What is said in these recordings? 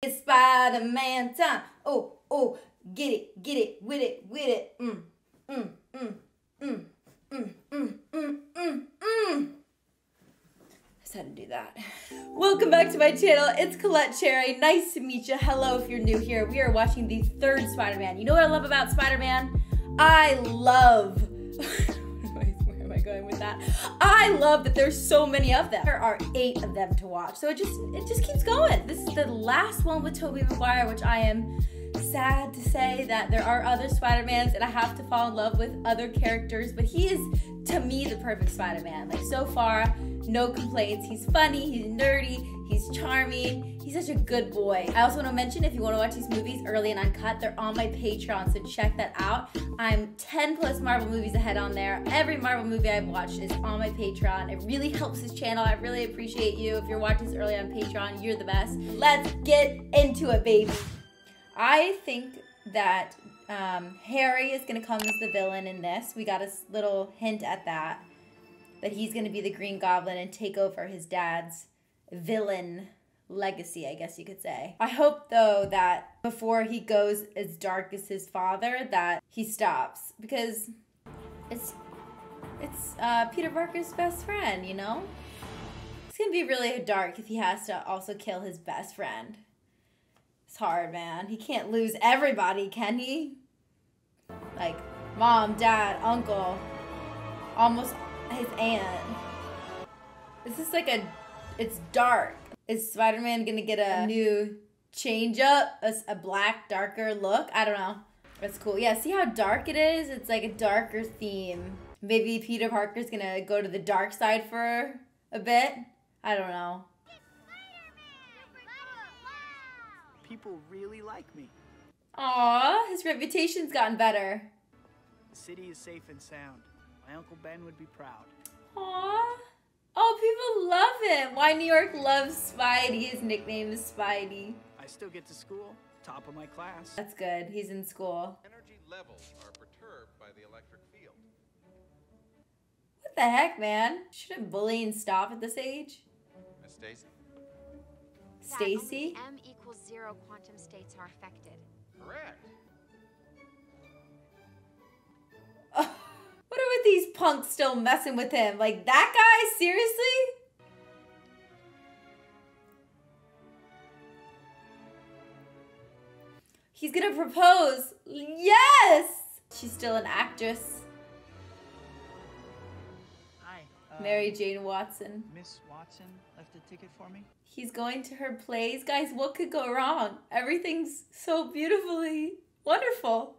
It's Spider-Man time. Oh, oh, get it, get it, with it, with it. Mm, mm, mm, mm, mm, mm, mm, mm, mm. Just had to do that. Welcome back to my channel. It's Colette Cherry. Nice to meet you. Hello if you're new here. We are watching the third Spider-Man. You know what I love about Spider-Man? I love going with that. I love that there's so many of them. There are eight of them to watch. So it just it just keeps going. This is the last one with Tobey Maguire, which I am sad to say that there are other Spider-Mans and I have to fall in love with other characters, but he is to me the perfect Spider-Man. Like so far, no complaints. He's funny, he's nerdy, he's charming, he's such a good boy. I also want to mention if you want to watch these movies early and uncut, they're on my Patreon, so check that out. I'm 10 plus Marvel movies ahead on there. Every Marvel movie I've watched is on my Patreon. It really helps this channel. I really appreciate you. If you're watching this early on Patreon, you're the best. Let's get into it, baby. I think that um, Harry is going to come as the villain in this. We got a little hint at that. That he's going to be the Green Goblin and take over his dad's villain legacy, I guess you could say. I hope, though, that before he goes as dark as his father, that he stops. Because it's, it's uh, Peter Parker's best friend, you know? It's to be really dark if he has to also kill his best friend. It's hard, man. He can't lose everybody, can he? Like, mom, dad, uncle, almost his aunt. This is like a, it's dark. Is Spider-Man gonna get a new change up, a, a black, darker look? I don't know. That's cool. Yeah, see how dark it is? It's like a darker theme. Maybe Peter Parker's gonna go to the dark side for a bit. I don't know. People really like me. Aw, his reputation's gotten better. The city is safe and sound. My Uncle Ben would be proud. Aw. People love him. Why New York loves Spidey. His nickname is Spidey. I still get to school, top of my class. That's good. He's in school. Energy levels are perturbed by the electric field. What the heck, man? Shouldn't bullying stop at this age? Miss Stacy? Stacy? M equals zero quantum states are affected. Correct. what are with these punks still messing with him? Like, that guy? Seriously? He's gonna propose. Yes! She's still an actress. Hi. Uh, Mary Jane Watson. Miss Watson left a ticket for me. He's going to her plays. Guys, what could go wrong? Everything's so beautifully wonderful.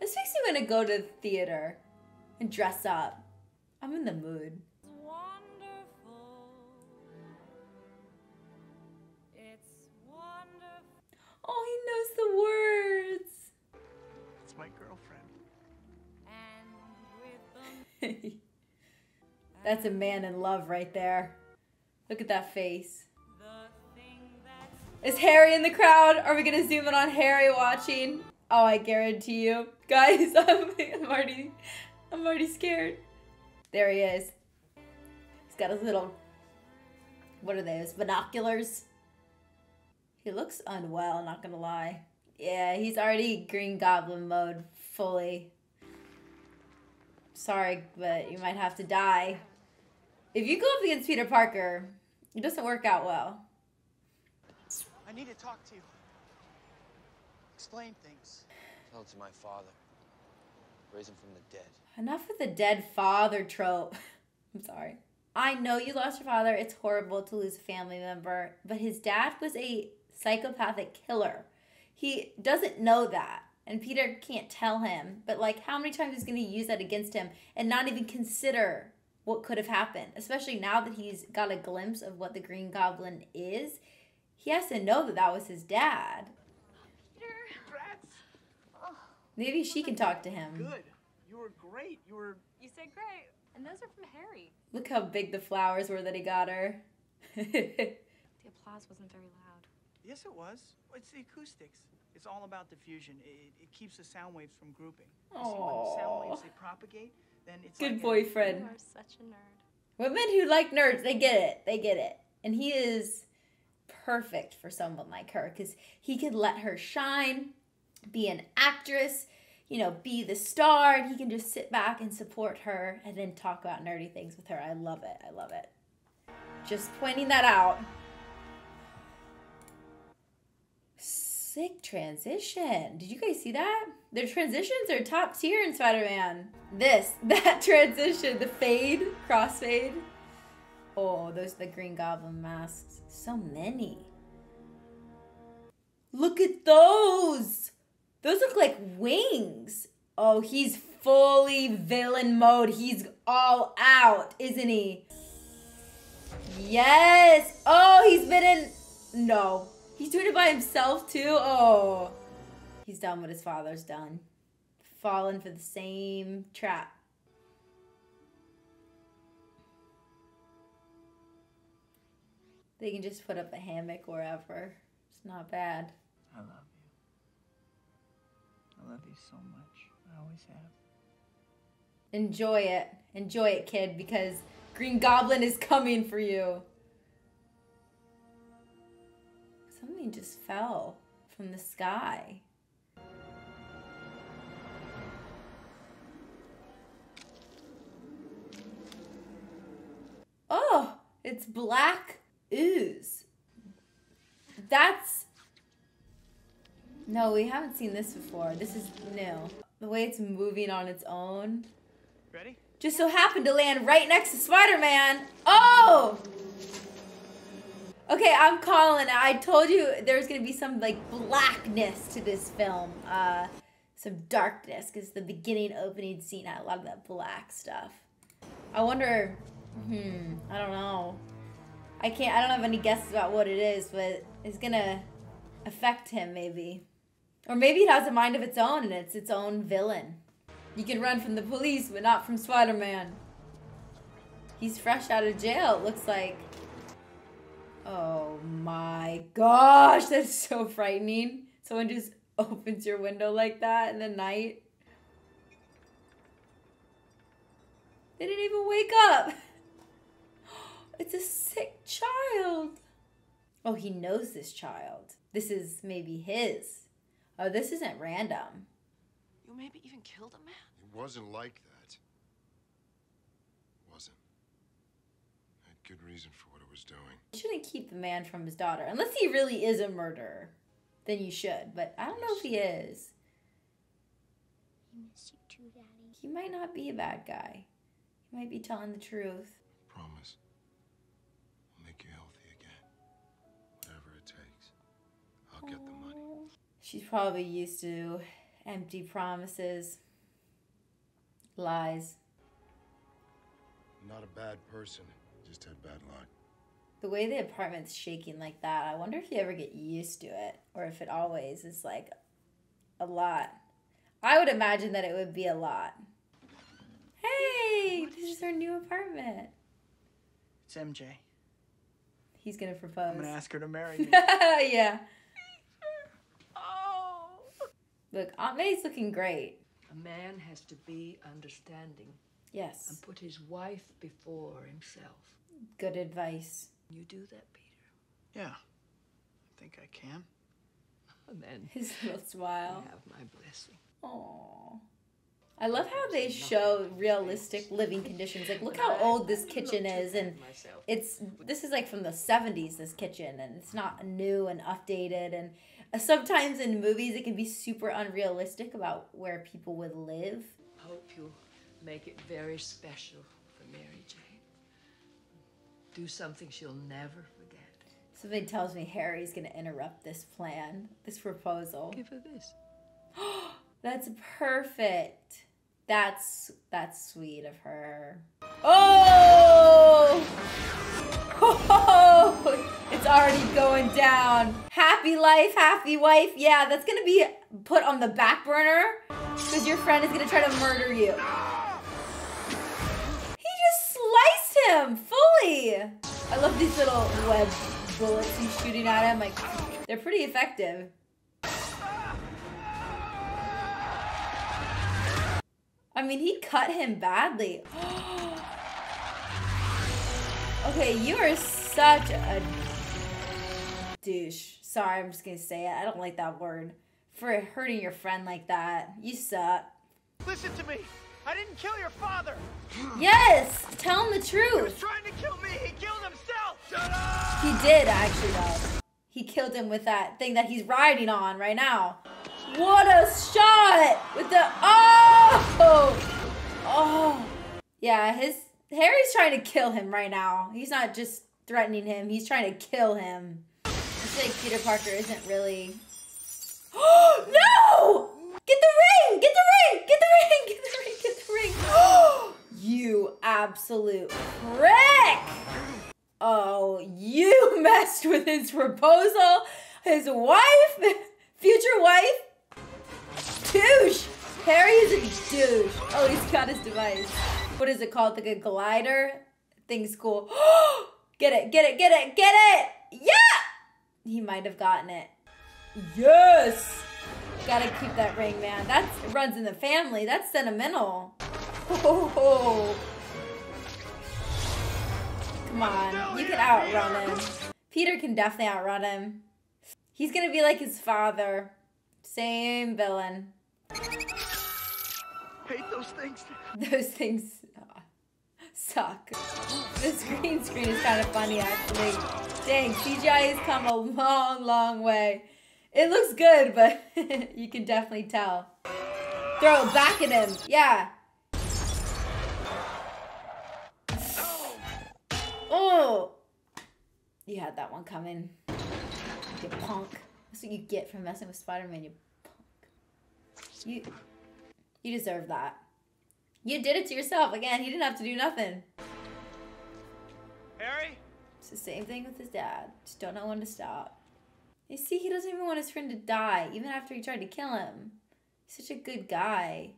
This makes me want to go to the theater and dress up. I'm in the mood. The words. It's my girlfriend. That's a man in love right there. Look at that face. Is Harry in the crowd? Are we gonna zoom in on Harry watching? Oh, I guarantee you. Guys, I'm, I'm already, I'm already scared. There he is. He's got his little, what are those, binoculars? He looks unwell, not gonna lie. Yeah, he's already Green Goblin mode fully. Sorry, but you might have to die. If you go up against Peter Parker, it doesn't work out well. I need to talk to you. Explain things. Tell it to my father. Raise him from the dead. Enough with the dead father trope. I'm sorry. I know you lost your father. It's horrible to lose a family member, but his dad was a psychopathic killer. He doesn't know that. And Peter can't tell him, but like how many times is going to use that against him and not even consider what could have happened, especially now that he's got a glimpse of what the Green Goblin is. He has to know that that was his dad. Peter. Maybe she can talk to him. Good. You were great. You were. You said great. And those are from Harry. Look how big the flowers were that he got her. The applause wasn't very loud. Yes, it was. It's the acoustics. It's all about diffusion. It, it keeps the sound waves from grouping. Oh. see, when sound waves they propagate, then it's Good like a- boyfriend. You are such a nerd. Women who like nerds, they get it. They get it. And he is perfect for someone like her because he could let her shine, be an actress, you know, be the star, and he can just sit back and support her and then talk about nerdy things with her. I love it. I love it. Just pointing that out. Sick transition. Did you guys see that? Their transitions are top tier in Spider Man. This, that transition, the fade, crossfade. Oh, those are the Green Goblin masks. So many. Look at those! Those look like wings. Oh, he's fully villain mode. He's all out, isn't he? Yes! Oh, he's been in. No. He's doing it by himself too? Oh. He's done what his father's done. Fallen for the same trap. They can just put up a hammock wherever. It's not bad. I love you. I love you so much. I always have. Enjoy it. Enjoy it, kid, because Green Goblin is coming for you. Something just fell from the sky. Oh, it's black ooze. That's. No, we haven't seen this before. This is new. The way it's moving on its own. Ready? Just so happened to land right next to Spider Man. Oh! Okay, I'm calling. I told you there's gonna be some like blackness to this film. Uh, some darkness, because the beginning opening scene had a lot of that black stuff. I wonder. Hmm. I don't know. I can't. I don't have any guesses about what it is, but it's gonna affect him maybe, or maybe it has a mind of its own and it's its own villain. You can run from the police, but not from Spider Man. He's fresh out of jail, it looks like. Oh my gosh, that's so frightening. Someone just opens your window like that in the night. They didn't even wake up. It's a sick child. Oh, he knows this child. This is maybe his. Oh, this isn't random. You maybe even killed a man? It wasn't like that. Wasn't. I had good reason for what I was doing. You shouldn't keep the man from his daughter. Unless he really is a murderer. Then you should. But I don't know if he is. I miss you too, Daddy. He might not be a bad guy. He might be telling the truth. Promise. I'll make you healthy again. Whatever it takes. I'll get the money. She's probably used to empty promises, lies. I'm not a bad person. Just had bad luck. The way the apartment's shaking like that, I wonder if you ever get used to it or if it always is like a lot. I would imagine that it would be a lot. Hey, this is our new apartment. It's MJ. He's gonna propose. I'm gonna ask her to marry me. yeah. oh. Look, Aunt May's looking great. A man has to be understanding Yes. and put his wife before himself. Good advice. You do that, Peter. Yeah. I think I can. And then His little you smile. have my blessing. Aww. I love how they show realistic living conditions. Like, look how old this kitchen is, and it's this is like from the 70s this kitchen and it's not new and updated and uh, sometimes in movies it can be super unrealistic about where people would live I Hope you make it very special for Mary Jane. Do something she'll never forget. something tells me harry's gonna interrupt this plan this proposal Give her this. that's perfect that's that's sweet of her oh Oh, it's already going down. Happy life, happy wife. Yeah, that's gonna be put on the back burner because your friend is gonna try to murder you. Him fully. I love these little web bullets he's shooting at him. Like, they're pretty effective. I mean, he cut him badly. Okay, you are such a douche. Sorry, I'm just gonna say it. I don't like that word. For hurting your friend like that. You suck. Listen to me. I didn't kill your father. Yes! Tell him the He was truth. trying to kill me. He killed himself. Shut up. He did actually though. He killed him with that thing that he's riding on right now. What a shot! With the oh! Oh. Yeah, his Harry's trying to kill him right now. He's not just threatening him, he's trying to kill him. I feel like Peter Parker isn't really Oh no! Get the ring! Get the ring! Get the ring! Get the ring! Ring! you absolute prick! Oh, you messed with his proposal, his wife, future wife. Douche. Harry is a douche. Oh, he's got his device. What is it called? Like a glider? Thing's cool. get it, get it, get it, get it! Yeah! He might have gotten it. Yes! Gotta keep that ring, man. That runs in the family. That's sentimental. Oh, Come on, you can outrun him. Peter can definitely outrun him. He's gonna be like his father. Same villain. Hate those things. Those things suck. This green screen is kind of funny, actually. Dang, CGI has come a long, long way. It looks good, but you can definitely tell. Throw it back at him. Yeah. Oh. You had that one coming. You punk. That's what you get for messing with Spider-Man, you punk. You you deserve that. You did it to yourself. Again, he didn't have to do nothing. Harry. It's the same thing with his dad. Just don't know when to stop. You see, he doesn't even want his friend to die, even after he tried to kill him. He's such a good guy.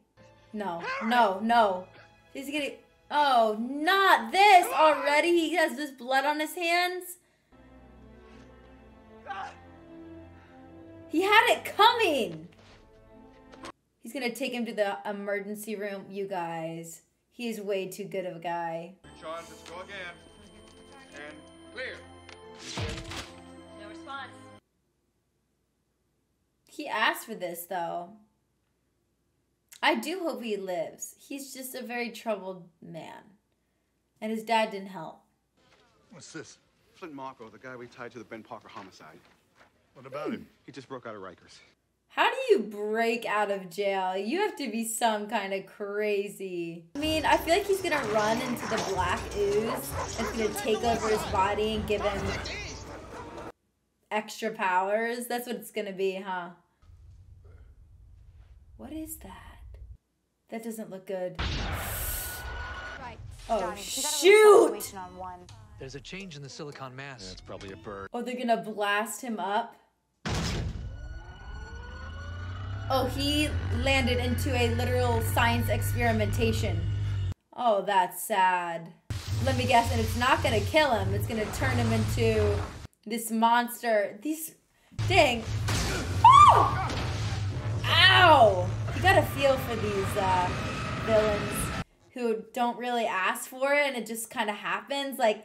No, no, no. He's gonna. Oh, not this already. He has this blood on his hands. He had it coming. He's gonna take him to the emergency room. You guys, he is way too good of a guy. Sean, let's go again. And clear. He asked for this though. I do hope he lives. He's just a very troubled man. And his dad didn't help. What's this? Flint Marko, the guy we tied to the Ben Parker homicide. What about him? He just broke out of Rikers. How do you break out of jail? You have to be some kind of crazy. I mean, I feel like he's gonna run into the black ooze. It's gonna take over his body and give him extra powers. That's what it's gonna be, huh? What is that? That doesn't look good. Right. Oh, Johnny, we got a shoot! on one. There's a change in the silicon mass. That's probably a bird. Oh, they're gonna blast him up. Oh, he landed into a literal science experimentation. Oh, that's sad. Let me guess, and it's not gonna kill him. It's gonna turn him into this monster. These, dang. Oh! Ow! You gotta feel for these uh, villains who don't really ask for it, and it just kind of happens. Like,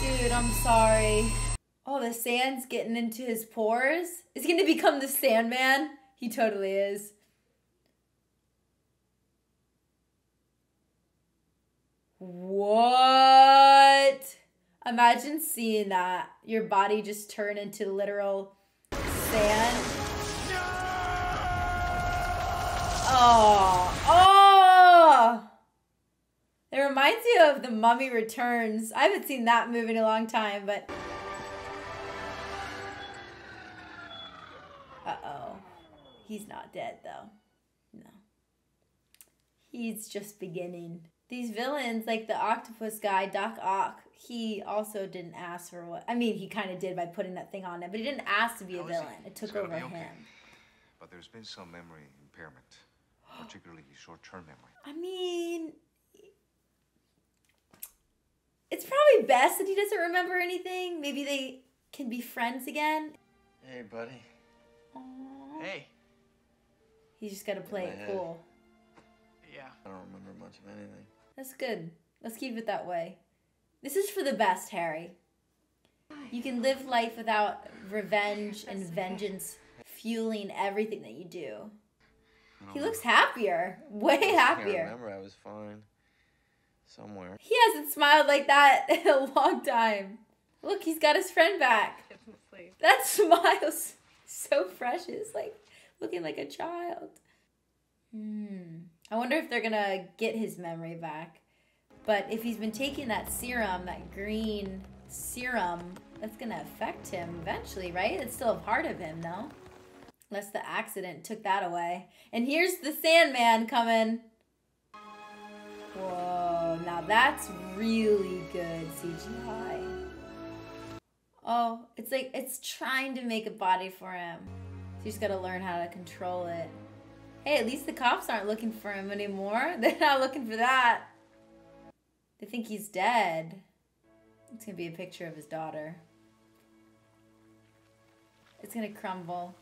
Dude, I'm sorry. Oh, the sand's getting into his pores. Is he gonna become the Sandman? He totally is. What? Imagine seeing that. Your body just turn into literal Oh, oh! It reminds you of The Mummy Returns. I haven't seen that movie in a long time, but. Uh oh. He's not dead, though. No. He's just beginning. These villains, like the octopus guy, Doc Ock, he also didn't ask for what. I mean, he kind of did by putting that thing on him, but he didn't ask to be oh, a How is he? villain. It took over okay. him. But there's been some memory impairment, particularly short-term memory. I mean, it's probably best that he doesn't remember anything. Maybe they can be friends again. Hey, buddy. Aw. Hey. He's just got to play it cool. Yeah. I don't remember much of anything. That's good. Let's keep it that way. This is for the best, Harry. You can live life without revenge and vengeance fueling everything that you do. He looks happier, way happier. I happier. remember. I was fine. Somewhere. He hasn't smiled like that in a long time. Look, he's got his friend back. That smile's so precious, like looking like a child. Hmm. I wonder if they're gonna get his memory back. But if he's been taking that serum, that green serum, that's gonna affect him eventually, right? It's still a part of him, no? Unless the accident took that away. And here's the Sandman coming. Whoa, now that's really good CGI. Oh, it's like it's trying to make a body for him. So he's gotta learn how to control it. Hey, at least the cops aren't looking for him anymore. They're not looking for that. They think he's dead. It's gonna be a picture of his daughter. It's gonna crumble.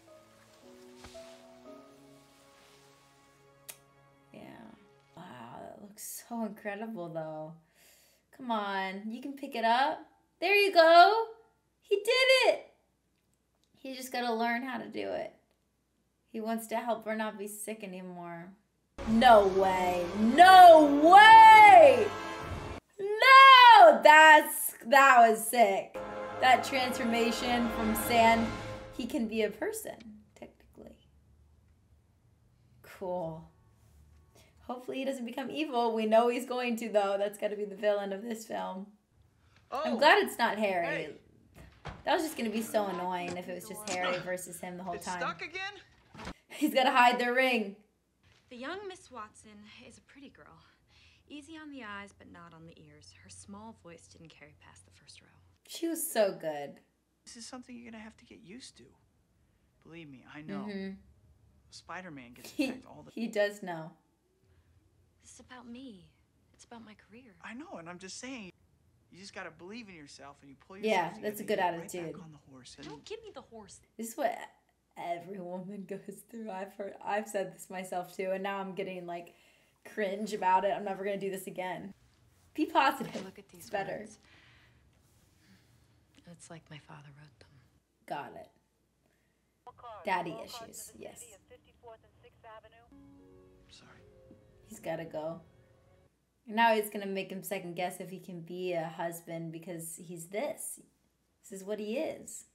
Yeah. Wow, that looks so incredible though. Come on, you can pick it up. There you go. He did it. He just gotta learn how to do it. He wants to help her not be sick anymore. No way. No way. No, that's that was sick. That transformation from sand, he can be a person technically. Cool. Hopefully he doesn't become evil. We know he's going to though. That's got to be the villain of this film. I'm oh. glad it's not Harry. That was just gonna be so annoying if it was just Harry versus him the whole It's time. stuck again? He's gotta hide their ring. The young Miss Watson is a pretty girl. Easy on the eyes, but not on the ears. Her small voice didn't carry past the first row. She was so good. This is something you're gonna have to get used to. Believe me, I know. Mhm. Spider-Man gets He attacked all the time. he does know. This is about me. It's about my career. I know, and I'm just saying, you just gotta believe in yourself, and you pull yourself. Yeah, yourself that's a good you get right attitude. back on the horse, and Don't give me the horse. This is what every woman goes through. I've heard I've said this myself too, and now I'm getting like cringe about it. I'm never gonna do this again. Be positive. Look at these It's better. words. It's like my father wrote them. Got it. Daddy issues. Yes. sorry. He's gotta go. Now it's gonna make him second guess if he can be a husband because he's this. This is what he is.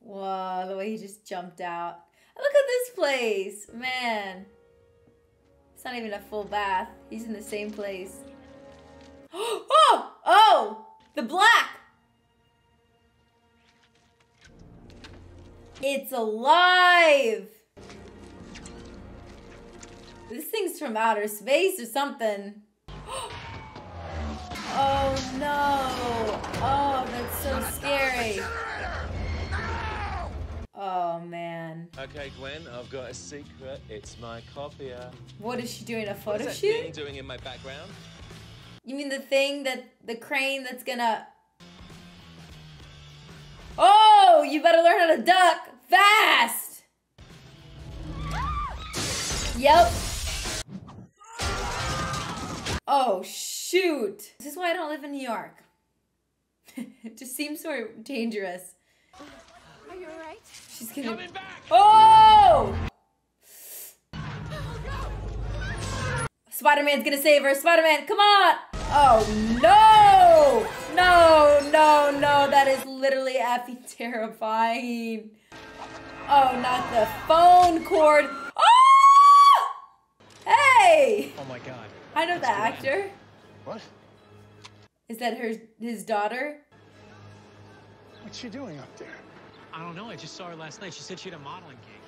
Whoa, the way he just jumped out. This place, man. It's not even a full bath. He's in the same place. Oh! Oh! The black! It's alive! This thing's from outer space or something. Oh no! Oh, that's so scary. Oh man. Okay, Gwen, I've got a secret. It's my copier. What is she doing? A What photo is that shoot? thing doing in my background? You mean the thing that the crane that's gonna. Oh, you better learn how to duck fast. Yep. Oh shoot! This is why I don't live in New York. it just seems so dangerous. Are you alright? She's gonna. Oh! Spider Man's gonna save her. Spider Man, come on! Oh no! No, no, no. That is literally effing terrifying. Oh, not the phone cord. Oh! Hey! Oh my god. I know that actor. What? Is that her his daughter? What's she doing up there? I don't know. I just saw her last night. She said she had a modeling gig.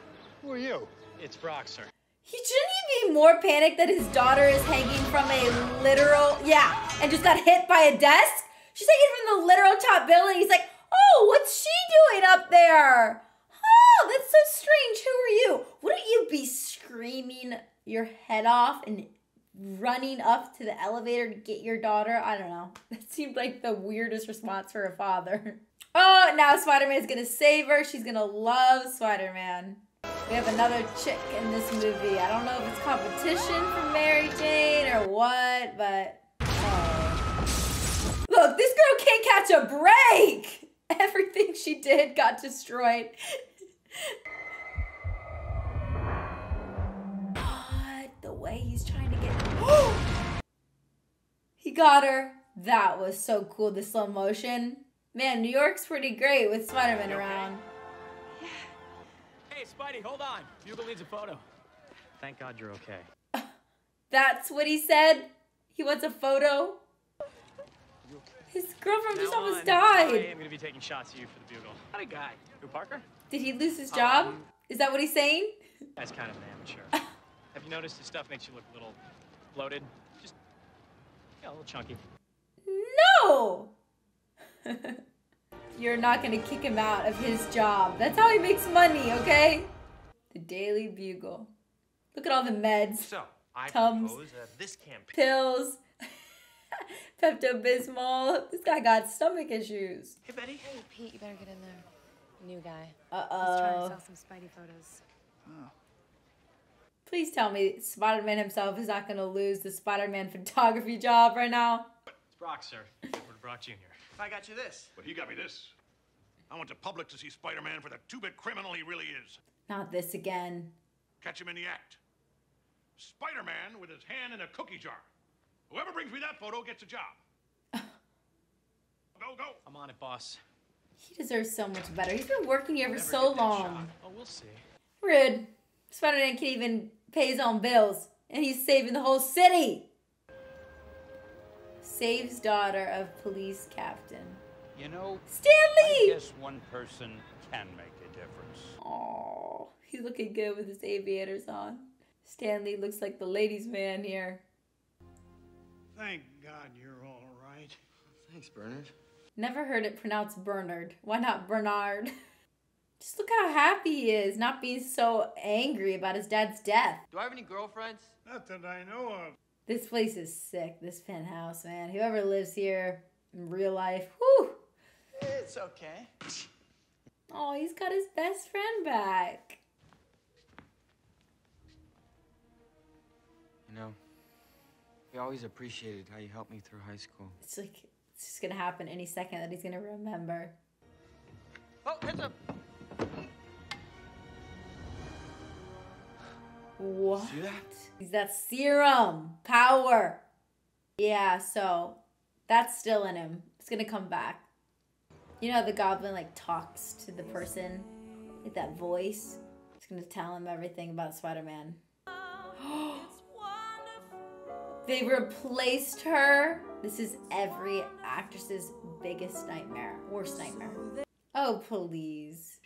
Who are you? It's Brock, sir. He shouldn't he be more panicked that his daughter is hanging from a literal yeah, and just got hit by a desk? She's hanging from the literal top building. He's like, oh, what's she doing up there? Oh, that's so strange. Who are you? Wouldn't you be screaming your head off and running up to the elevator to get your daughter? I don't know. That seemed like the weirdest response for a father. Oh, now Spider Man's gonna save her. She's gonna love Spider Man. We have another chick in this movie. I don't know if it's competition for Mary Jane or what, but oh. Look, this girl can't catch a break. Everything she did got destroyed. God, the way he's trying to get. he got her. That was so cool, the slow motion. Man, New York's pretty great with Spider Man around. Hey, Spidey, hold on. Bugle needs a photo. Thank God you're okay. That's what he said? He wants a photo? His girlfriend just almost on, died. I am going to be taking shots of you for the Bugle. Not a guy. Who, Parker? Did he lose his job? Um, Is that what he's saying? That's kind of an amateur. Have you noticed his stuff makes you look a little bloated? Just, yeah, a little chunky. No! You're not gonna kick him out of his job. That's how he makes money, okay? The Daily Bugle. Look at all the meds. So, I Tums, propose uh, this campaign. pills, Pepto Bismol. This guy got stomach issues. Hey, Betty. Hey, Pete, you better get in there. New guy. Uh He's trying to oh. sell some Spidey photos. Oh. Please tell me Spider Man himself is not gonna lose the Spider Man photography job right now. It's Brock, sir. Edward Brock Jr. I got you this. But he got me this. I want the public to see Spider-Man for the two-bit criminal he really is. Not this again. Catch him in the act. Spider-Man with his hand in a cookie jar. Whoever brings me that photo gets a job. go, go. I'm on it, boss. He deserves so much better. He's been working here for so long. shot. Oh, we'll see. Rude. Spider Man can't even pay his own bills, and he's saving the whole city. Saves daughter of police captain. You know, Stan Lee! I guess one person can make a difference. Oh, he's looking good with his aviators on. Stan Lee looks like the ladies' man here. Thank God you're all right. Thanks, Bernard. Never heard it pronounced Bernard. Why not Bernard? Just look how happy he is, not being so angry about his dad's death. Do I have any girlfriends? Not that I know of. This place is sick, this penthouse, man. Whoever lives here in real life, whew. It's okay. Oh, he's got his best friend back. You know, we always appreciated how you helped me through high school. It's like it's just gonna happen any second that he's gonna remember. Oh, heads up! What? See that? That serum power. Yeah, so that's still in him. It's gonna come back. You know, the goblin like talks to the person with that voice. It's gonna tell him everything about Spider Man. they replaced her. This is every actress's biggest nightmare, worst nightmare. Oh, please.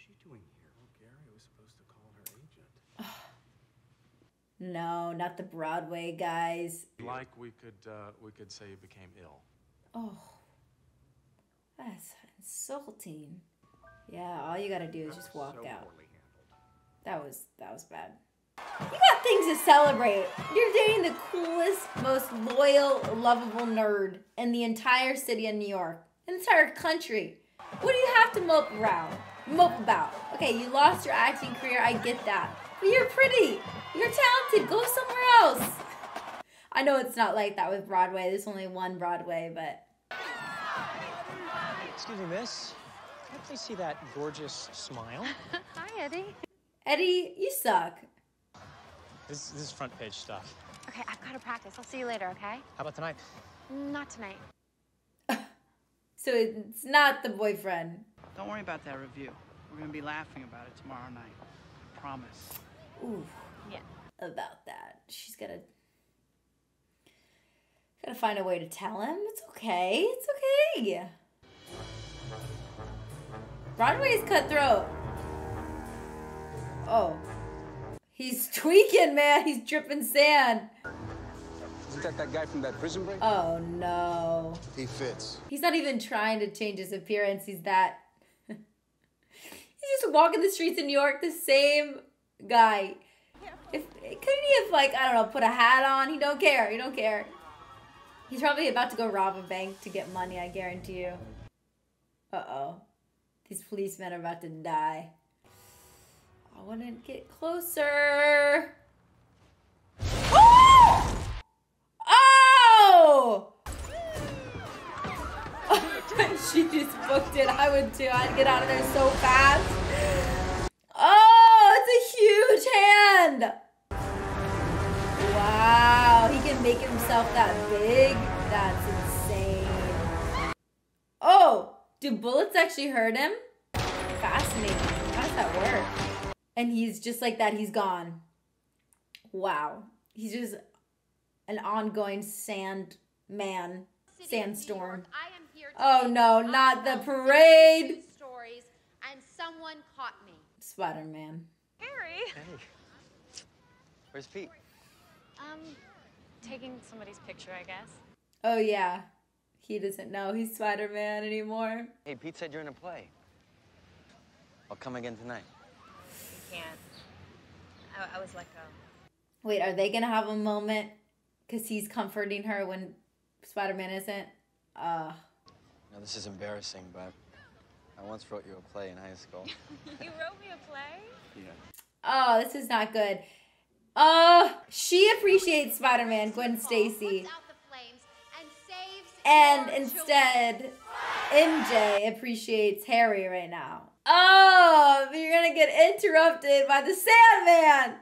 No, not the Broadway guys. Like we could uh, we could say you became ill. Oh, that's insulting. Yeah, all you gotta do is just walk out. That was that was bad. You got things to celebrate. You're dating the coolest, most loyal, lovable nerd in the entire city of New York, entire country. What do you have to mope around? Mope about? Okay, you lost your acting career. I get that, but you're pretty. You're talented. Go somewhere else. I know it's not like that with Broadway. There's only one Broadway, but Excuse me, miss. Can I please see that gorgeous smile? Hi, Eddie. Eddie, you suck. This, this is front page stuff. Okay, I've got to practice. I'll see you later, okay? How about tonight? Not tonight. So it's not the boyfriend. Don't worry about that review. We're gonna be laughing about it tomorrow night. I promise. Ooh. Yeah. About that. She's gotta gotta find a way to tell him. It's okay. It's okay. Broadway is cutthroat. Oh. He's tweaking, man. He's dripping sand. Isn't that that guy from that prison break? Oh no. He fits. He's not even trying to change his appearance. He's that. He's just walking the streets in New York, the same guy. If couldn't he have like I don't know, put a hat on? He don't care. He don't care. He's probably about to go rob a bank to get money. I guarantee you. Uh oh, these policemen are about to die. I want to get closer. Oh! Oh! she just booked it. I would too. I'd get out of there so fast. Can make himself that big. That's insane. Oh, do bullets actually hurt him? Fascinating. How does that work? And he's just like that. He's gone. Wow. He's just an ongoing sand man, sandstorm. Oh no, not the parade. Stories, and someone caught me. Spider Man. Harry. Hey. Where's Pete? Um, taking somebody's picture, I guess. Oh yeah. He doesn't know he's Spider Man anymore. Hey, Pete said you're in a play. I'll come again tonight. You can't. I, I was let go. Wait, are they gonna have a moment? Cause he's comforting her when Spider Man isn't. Uh. Now, this is embarrassing, but I once wrote you a play in high school. you wrote me a play? Yeah. Oh, this is not good. Uh, she appreciates Spider Man, Gwen Stacy. And instead, MJ appreciates Harry right now. Oh, you're gonna get interrupted by the Sandman!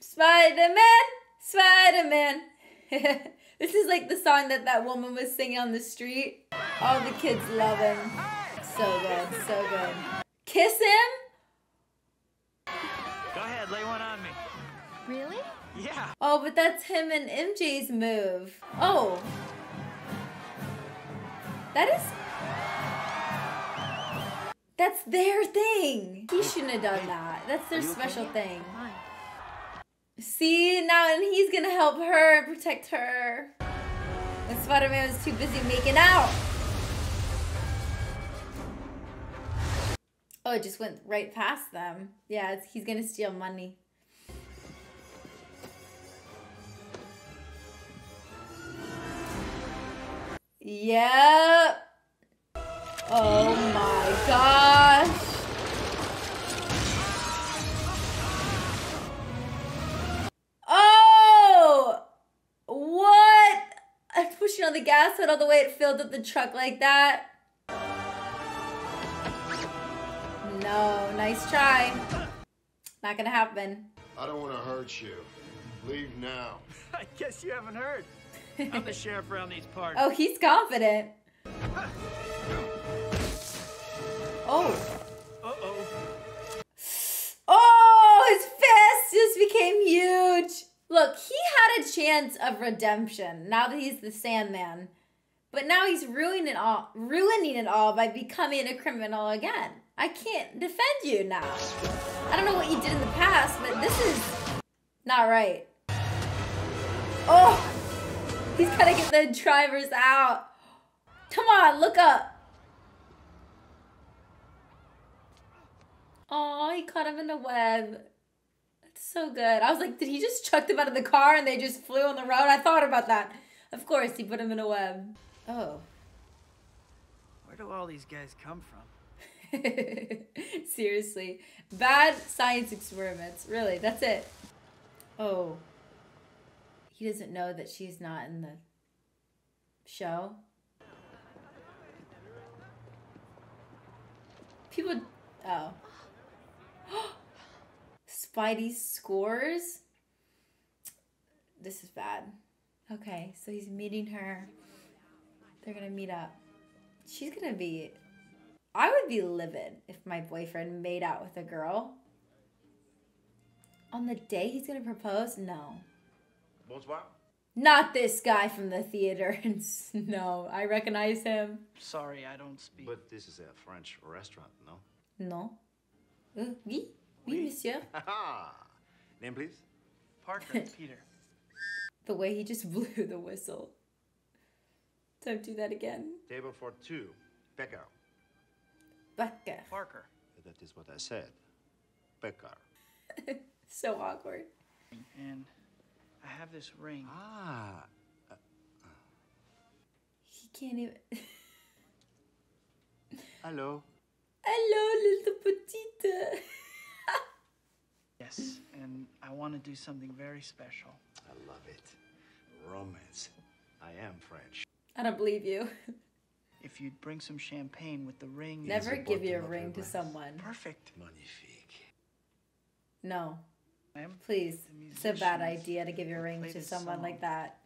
Spider-Man, Spider-Man. this is like the song that that woman was singing on the street. All the kids love him. So good, so good. Kiss him? Go ahead, lay one on me. Really? Yeah. Oh, but that's him and MJ's move. Oh. That is... That's their thing. He shouldn't have done that. That's their special thing. See, now and he's gonna help her and protect her. And Spider-Man was too busy making out. Oh, it just went right past them. Yeah, he's gonna steal money. Yep. Oh my gosh. Oh! What? I'm pushing on the gas pedal the way it filled up the truck like that. No, nice try. Not gonna happen. I don't want to hurt you. Leave now. I guess you haven't heard. I'm the sheriff around these parts. Oh, he's confident. Oh. Uh-oh. Oh, his fist just became huge. Look, he had a chance of redemption now that he's the Sandman. But now he's ruining it all, ruining it all by becoming a criminal again. I can't defend you now. I don't know what you did in the past, but this is not right. Oh, he's gotta get the drivers out. Come on, look up. Oh, he caught him in a web. That's so good. I was like, did he just chuck them out of the car and they just flew on the road? I thought about that. Of course, he put him in a web. Oh. Where do all these guys come from? Seriously. Bad science experiments. Really, that's it. Oh. He doesn't know that she's not in the show. People. Oh. Spidey scores? This is bad. Okay, so he's meeting her. They're gonna meet up. She's gonna be. I would be livid if my boyfriend made out with a girl. On the day he's gonna propose? No. Bonsoir. Not this guy from the theater. no, I recognize him. Sorry, I don't speak. But this is a French restaurant, no? No. Uh, oui, oui, monsieur. Name, please? Parker, Peter. The way he just blew the whistle. Don't do that again. Table for two. Becker. Becker. Parker. That is what I said. Becker. so awkward. And I have this ring. Ah. He can't even. Hello. Hello, little petite. Yes, and I want to do something very special. I love it. Romance. I am French. I don't believe you. If you'd bring some champagne with the ring. Never give your ring to someone. Perfect. Magnifique. No. Ma'am? Please. The It's a bad idea to give your ring to someone song. like that.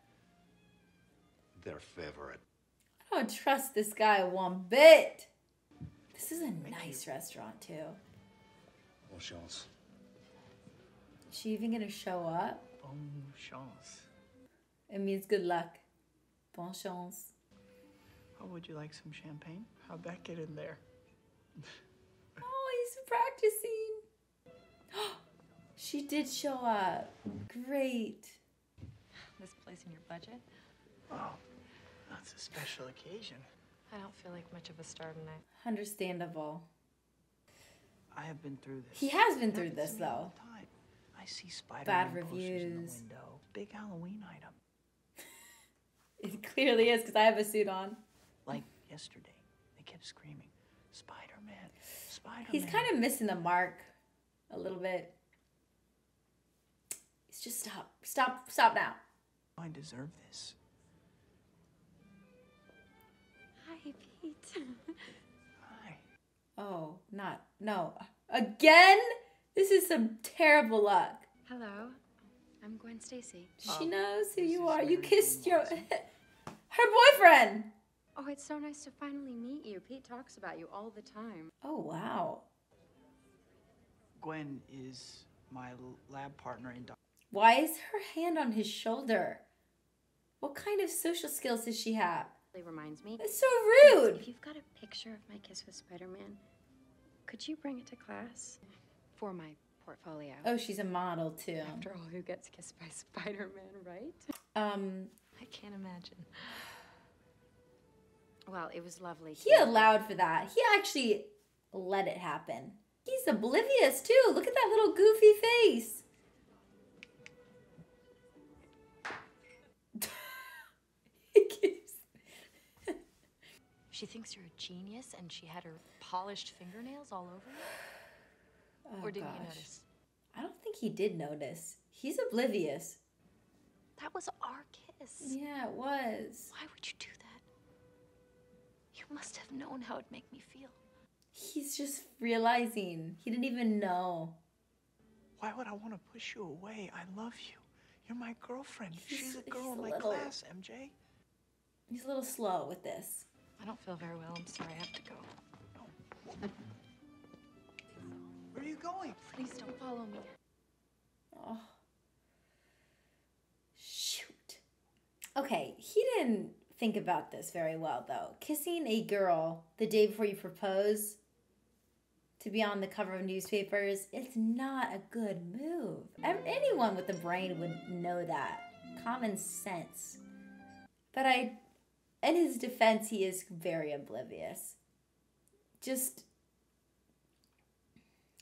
Their favorite. I don't trust this guy one bit. This is a nice restaurant too. Bon chance. Is she even gonna show up? Bon chance. It means good luck. Bon chance. Oh, would you like some champagne? How'd that get in there? Oh, he's practicing. she did show up. Great. This place in your budget? Oh, that's a special occasion. I don't feel like much of a star tonight. Understandable. I have been through this. He has been through this to me all though. time. I see Spider-Man Bad posters in the reviews. window. Big Halloween item. It clearly is because I have a suit on. Like yesterday, they kept screaming, "Spider-Man, Spider-Man." He's kind of missing the mark a little bit. He's just stop, stop, stop now. I deserve this. Hi, Pete. Hi. Oh, not no again. This is some terrible luck. Hello, I'm Gwen Stacy. She oh, knows who you are. You kissed your her boyfriend. Oh, it's so nice to finally meet you. Pete talks about you all the time. Oh wow. Gwen is my lab partner in. doc- Why is her hand on his shoulder? What kind of social skills does she have? It reminds me. It's so rude. If you've got a picture of my kiss with Spider-Man, could you bring it to class for my portfolio? Oh, she's a model too. After all, who gets kissed by Spider-Man, right? Um, I can't imagine. Well, it was lovely. he allowed for that. He actually let it happen. He's oblivious too. Look at that little goofy face. She thinks you're a genius, and she had her polished fingernails all over you. Oh, or didn't gosh. you notice? I don't think he did notice. He's oblivious. That was our kiss. Yeah, it was. Why would you do that? You must have known how it'd make me feel. He's just realizing. He didn't even know. Why would I want to push you away? I love you. You're my girlfriend. He's- She's a girl in my little- class, MJ. He's a little slow with this. I don't feel very well. I'm sorry. I have to go. Where are you going? Please don't follow me. Oh. Shoot. Okay, he didn't think about this very well, though. Kissing a girl the day before you propose to be on the cover of newspapers, it's not a good move. Ev- Anyone with a brain would know that. Common sense. But I, in his defense, he is very oblivious. Just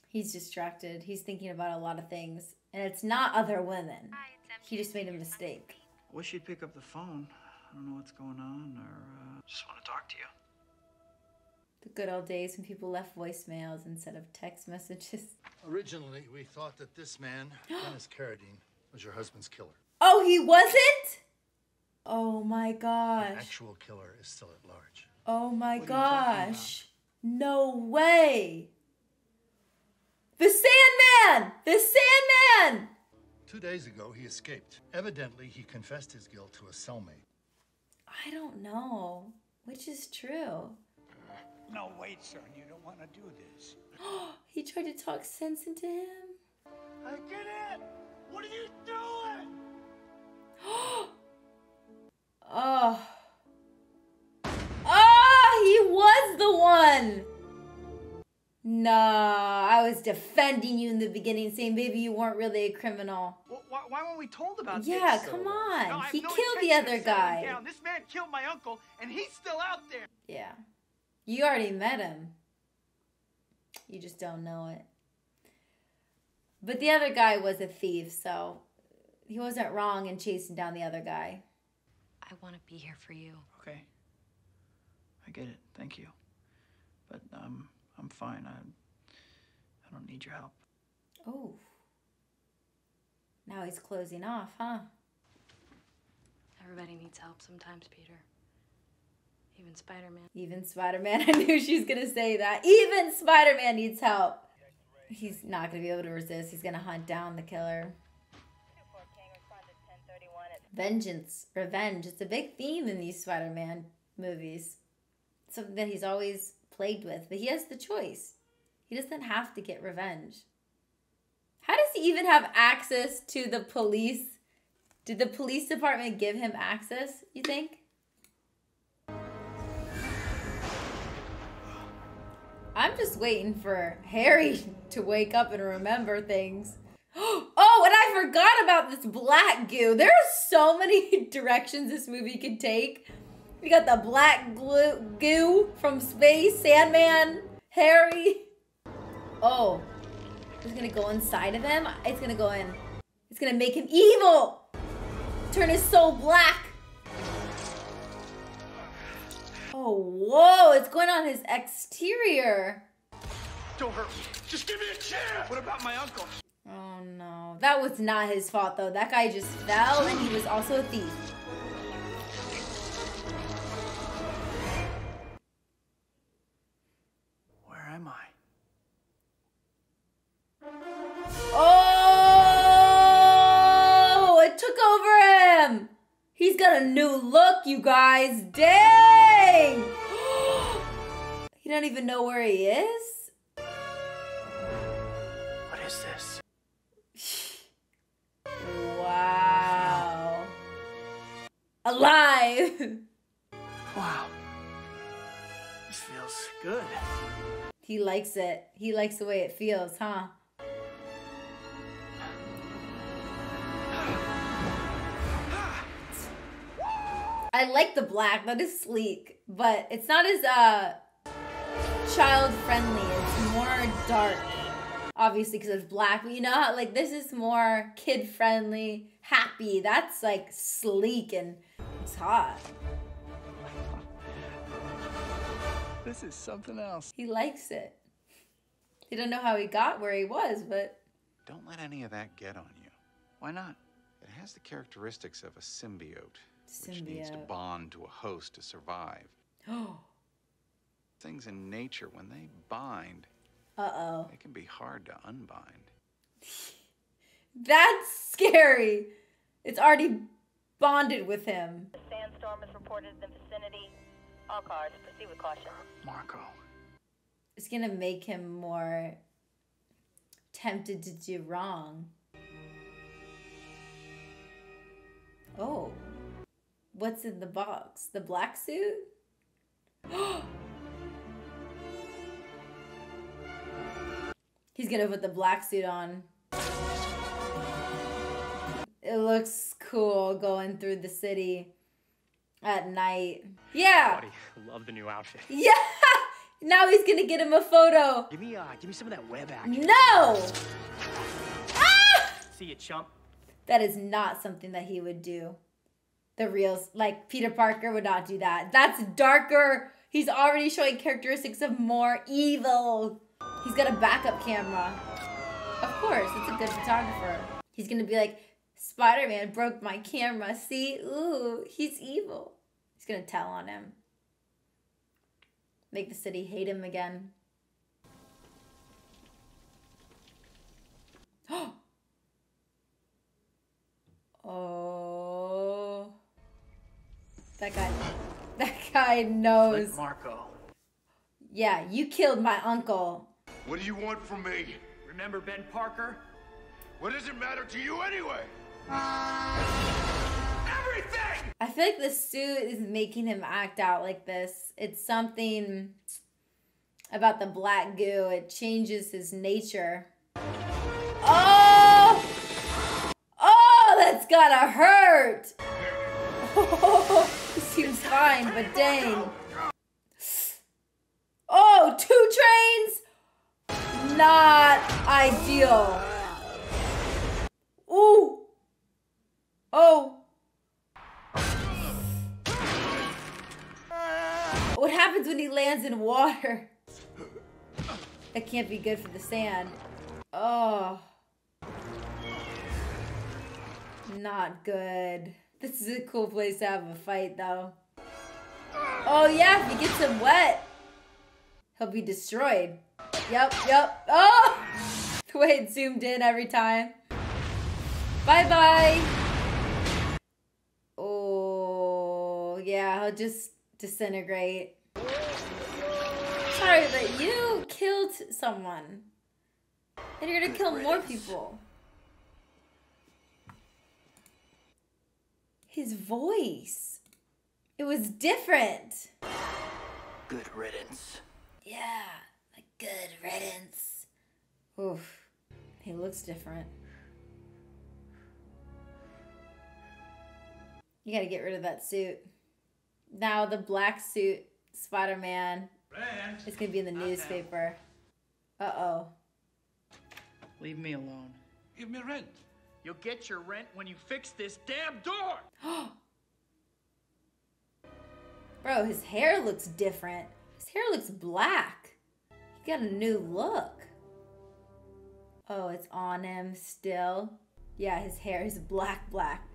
he's distracted. He's thinking about a lot of things, and it's not other women. He just made a mistake. Wish you'd pick up the phone. I don't know what's going on, or uh, just want to talk to you. The good old days when people left voicemails instead of text messages. Originally, we thought that this man, Dennis Carradine, was your husband's killer. Oh, he wasn't? Oh my gosh. The gosh. actual killer is still at large. Oh my gosh. No way. The Sandman! The Sandman! Two days ago, he escaped. Evidently, he confessed his guilt to a cellmate. I don't know. Which is true. No, wait, son. You don't want to do this. he tried to talk sense into him. I get it. What are you doing? Oh. Oh, he was the one. Nah, I was defending you in the beginning, saying maybe you weren't really a criminal. Well, why, why weren't we told about this? Yeah, come on. No, he no killed the other guy. down. This man killed my uncle, and he's still out there. Yeah. You already met him. You just don't know it. But the other guy was a thief, so he wasn't wrong in chasing down the other guy. I want to be here for you. Okay. I get it. Thank you. But um, I'm fine. I, I don't need your help. Oh. Now he's closing off, huh? Everybody needs help sometimes, Peter. Even Spider Man. Even Spider Man. I knew she was gonna say that. Even Spider Man needs help. He's not gonna be able to resist. He's gonna hunt down the killer. Vengeance, revenge. It's a big theme in these Spider Man movies. Something that he's always plagued with, but he has the choice. He doesn't have to get revenge. How does he even have access to the police? Did the police department give him access, you think? I'm just waiting for Harry to wake up and remember things. Oh, and I forgot about this black goo. There are so many directions this movie could take. We got the black glue, goo from space, Sandman, Harry. Oh, it's gonna go inside of him. It's gonna go in. It's gonna make him evil. Turn his soul black. Oh, whoa, it's going on his exterior. Don't hurt me. Just give me a chance. What about my uncle? Oh no. That was not his fault though. That guy just fell and he was also a thief. Oh, it took over him. He's got a new look, you guys. Dang. he don't even know where he is. What is this? Wow. Alive. Wow. This feels good. He likes it. He likes the way it feels, huh? I like the black. That is sleek, but it's not as uh child friendly. It's more dark. Obviously because it's black, but you know how like this is more kid friendly, happy. That's like sleek and it's hot. This is something else. He likes it. He don't know how he got where he was, but Don't let any of that get on you. Why not? It has the characteristics of a symbiote, which needs to bond to a host to survive. oh, Things in nature, when they bind, uh oh. it can be hard to unbind. That's scary. It's already bonded with him. Sandstorm is reported in the vicinity. All cars, proceed with caution. Marko. It's gonna make him more tempted to do wrong. Oh. What's in the box? The black suit? He's gonna put the black suit on. It looks cool going through the city at night. Yeah. Buddy, love the new outfit. Yeah. Now he's gonna get him a photo. Give me, uh, give me some of that web action. No. Ah! See you, chump. That is not something that he would do. The real, like Peter Parker would not do that. That's darker. He's already showing characteristics of more evil. He's got a backup camera. Of course, it's a good photographer. He's gonna be like, Spider Man broke my camera. See? Ooh, he's evil. He's gonna tell on him. Make the city hate him again. oh. That guy. That guy knows. Like Marko. Yeah, you killed my uncle. What do you want from me? Remember Ben Parker? What does it matter to you anyway? Everything! I feel like the suit is making him act out like this. It's something about the black goo. It changes his nature. Oh! Oh, that's gotta hurt! fine, but dang. Oh, two trains? Not ideal. Ooh. Oh. What happens when he lands in water? That can't be good for the sand. Oh. Not good. This is a cool place to have a fight, though. Oh, yeah, if he gets him wet, he'll be destroyed. Yep, yep. Oh! The way it zoomed in every time. Bye bye. Oh, yeah, he'll just disintegrate. Sorry, but you killed someone. And you're gonna kill more people. His voice. It was different. Good riddance. Yeah, like good riddance. Oof. He looks different. You gotta get rid of that suit. Now the black suit, Spider Man, is gonna be in the newspaper. Uh oh. Leave me alone. Give me rent. You'll get your rent when you fix this damn door. Bro, his hair looks different. His hair looks black. He got a new look. Oh, it's on him still. Yeah, his hair is black, black.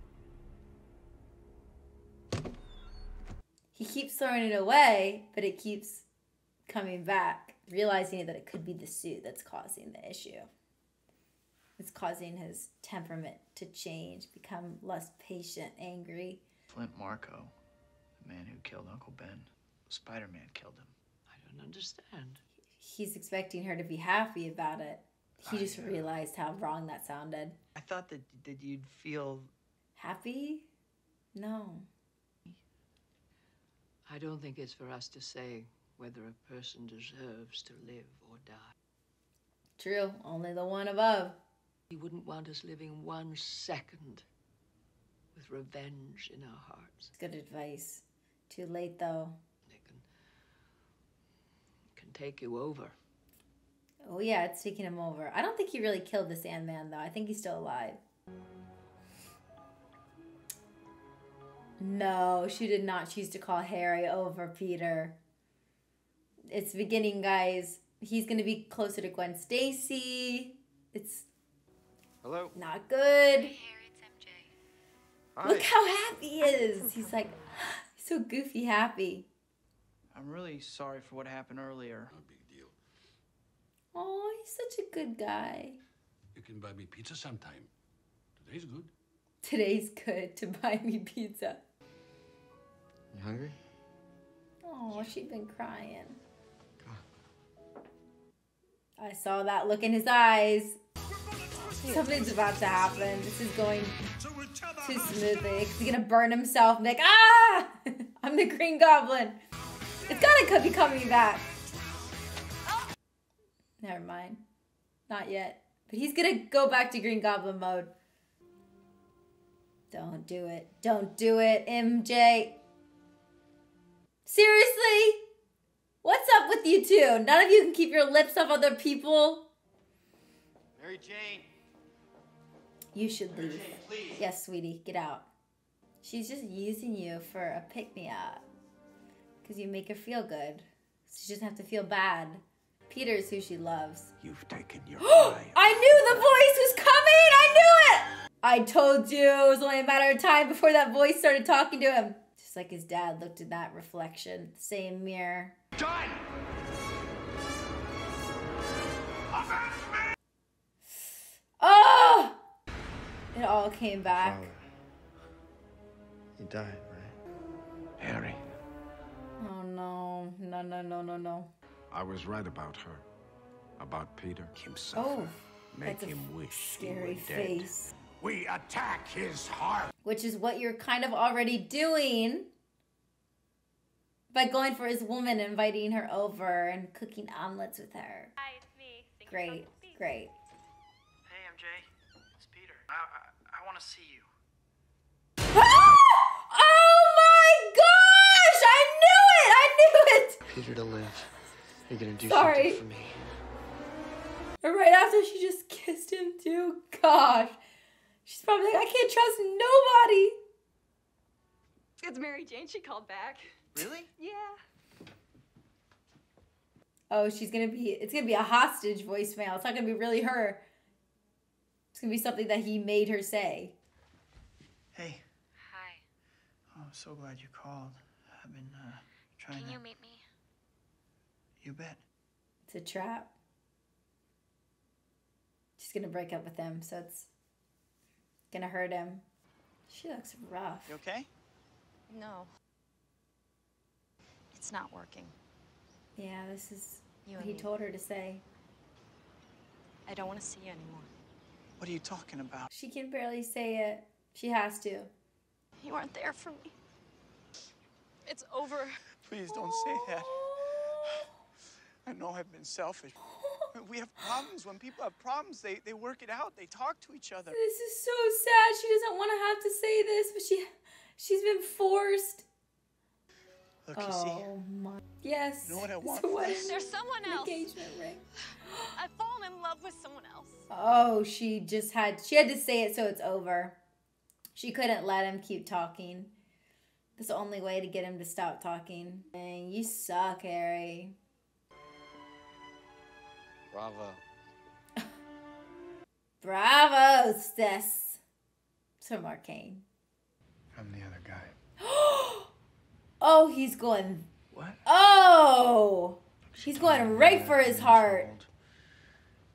He keeps throwing it away, but it keeps coming back, realizing that it could be the suit that's causing the issue. It's causing his temperament to change, become less patient, angry. Flint Marko, man who killed Uncle Ben, Spider Man killed him. I don't understand. He's expecting her to be happy about it. He just realized how wrong that sounded. I thought that, that you'd feel. Happy? No. I don't think it's for us to say whether a person deserves to live or die. True, only the one above. He wouldn't want us living one second with revenge in our hearts. Good advice. Too late though. It Can can take you over. Oh yeah, it's taking him over. I don't think he really killed the Sandman though. I think he's still alive. No, she did not choose to call Harry over Peter. It's beginning, guys. He's gonna be closer to Gwen Stacy. It's Hello. not good. Hi. Look how happy he is. He's like he's so goofy happy. I'm really sorry for what happened earlier. No big deal. Oh, he's such a good guy. You can buy me pizza sometime. Today's good. Today's good to buy me pizza. You hungry? Oh, she's been crying. I saw that look in his eyes. Something's about to happen. This is going too smoothly. He's gonna burn himself be like, ah! I'm the Green Goblin. It's gotta be coming back. Never mind. Not yet. But he's gonna go back to Green Goblin mode. Don't do it. Don't do it, MJ. Seriously? What's up with you two? None of you can keep your lips off other people. Mary Jane. You should leave. Yes, sweetie, get out. She's just using you for a pick me up. Because you make her feel good. So she doesn't have to feel bad. Peter's who she loves. You've taken your I knew the voice was coming! I knew it! I told you it was only a matter of time before that voice started talking to him. Just like his dad looked in that reflection, same mirror. Done! Uh-huh. Oh! It all came back. He died, right? Harry, Oh no. No, no, no, no, no. I was right about her. About Peter. Himself. Oh, Make him wish he scary were dead. We attack his heart. Which is what you're kind of already doing by going for his woman, inviting her over and cooking omelets with her. Hi, it's me. Great, great. Hey, MJ. It's Peter. I, I, I want to see you. Oh my gosh! I knew it! I knew it! Peter to live. You're gonna do Sorry. something for me. And right after she just kissed him too. Gosh. She's probably like, I can't trust nobody. It's Mary Jane. She called back. Really? Yeah. Oh, she's gonna be it's gonna be a hostage voicemail. It's not gonna be really her. It's gonna be something that he made her say. Hey. Hi. Oh, I'm so glad you called. I've been uh, trying Can to. you meet me? You bet. It's a trap. She's gonna break up with him, so it's gonna hurt him. She looks rough. You okay? No. It's not working. Yeah, this is You what he me. told her to say. I don't want to see you anymore. What are you talking about? She can barely say it. She has to. You aren't there for me. It's over. Please don't say that. I know I've been selfish. We have problems. When people have problems, they, they work it out. They talk to each other. This is so sad. She doesn't want to have to say this, but she she's been forced. Look, you see, Oh my. Yes. You know what I it's want a for? There's someone an else. engagement ring. I've fallen in love with someone else. Oh, she just had she had to say it so it's over. She couldn't let him keep talking. That's the only way to get him to stop talking. Dang, you suck, Harry. Bravo. Bravo, Stess. So Arcane. I'm the other guy. Oh, he's going. What? Oh, She's going right for his heart.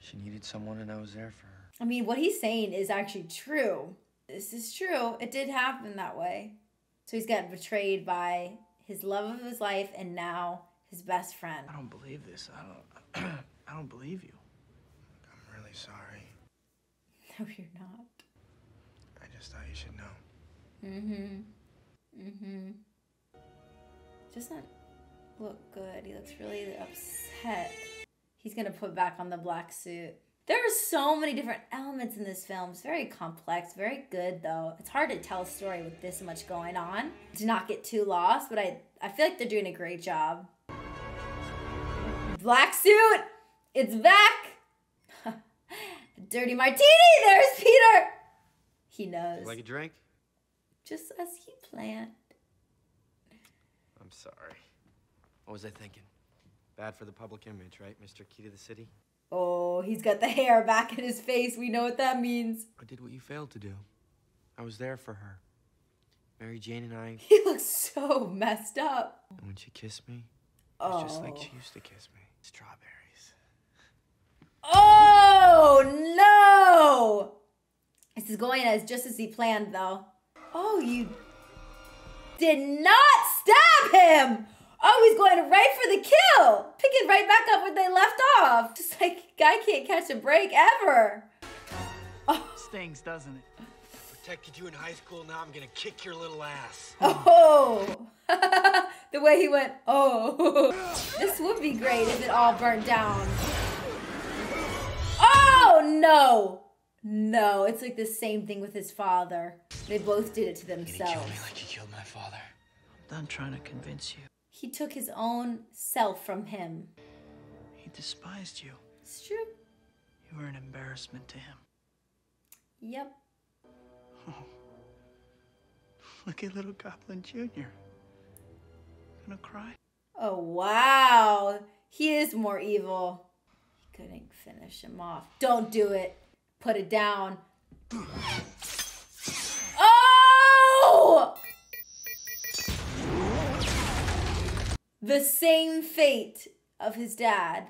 She needed someone, and I was there for her. I mean, what he's saying is actually true. This is true. It did happen that way. So he's got betrayed by his love of his life and now his best friend. I don't believe this. I don't. I don't believe you. I'm really sorry. No, you're not. I just thought you should know. Mm-hmm. Mm-hmm. Doesn't look good. He looks really upset. He's gonna put back on the black suit. There are so many different elements in this film. It's very complex, very good though. It's hard to tell a story with this much going on. To not get too lost, but I I feel like they're doing a great job. Black suit! It's back! Dirty martini! There's Peter! He knows. Like a drink? Just as he planned. I'm sorry. What was I thinking? Bad for the public image, right, Mr. Key to the City? Oh, he's got the hair back in his face. We know what that means. I did what you failed to do. I was there for her. Mary Jane and I, He looks so messed up. and when she kissed me, it was just like Oh. she used to kiss me. Strawberries. Oh no! This is going as just as he planned, though. Oh, you did not stab him! Oh, he's going right for the kill! Picking right back up where they left off. Just like guy can't catch a break ever. Oh. Stings, doesn't it? Protected you in high school, now I'm gonna kick your little ass. Oh, the way he went. Oh, this would be great if it all burnt down. Oh no, no! It's like the same thing with his father. They both did it to themselves. You kill me like you killed my father. I'm done trying to convince you. He took his own self from him. He despised you. It's true. You were an embarrassment to him. Yep. Oh. Look at little Goblin Jr. Gonna cry? Oh wow, he is more evil. He couldn't finish him off. Don't do it. Put it down. The same fate of his dad.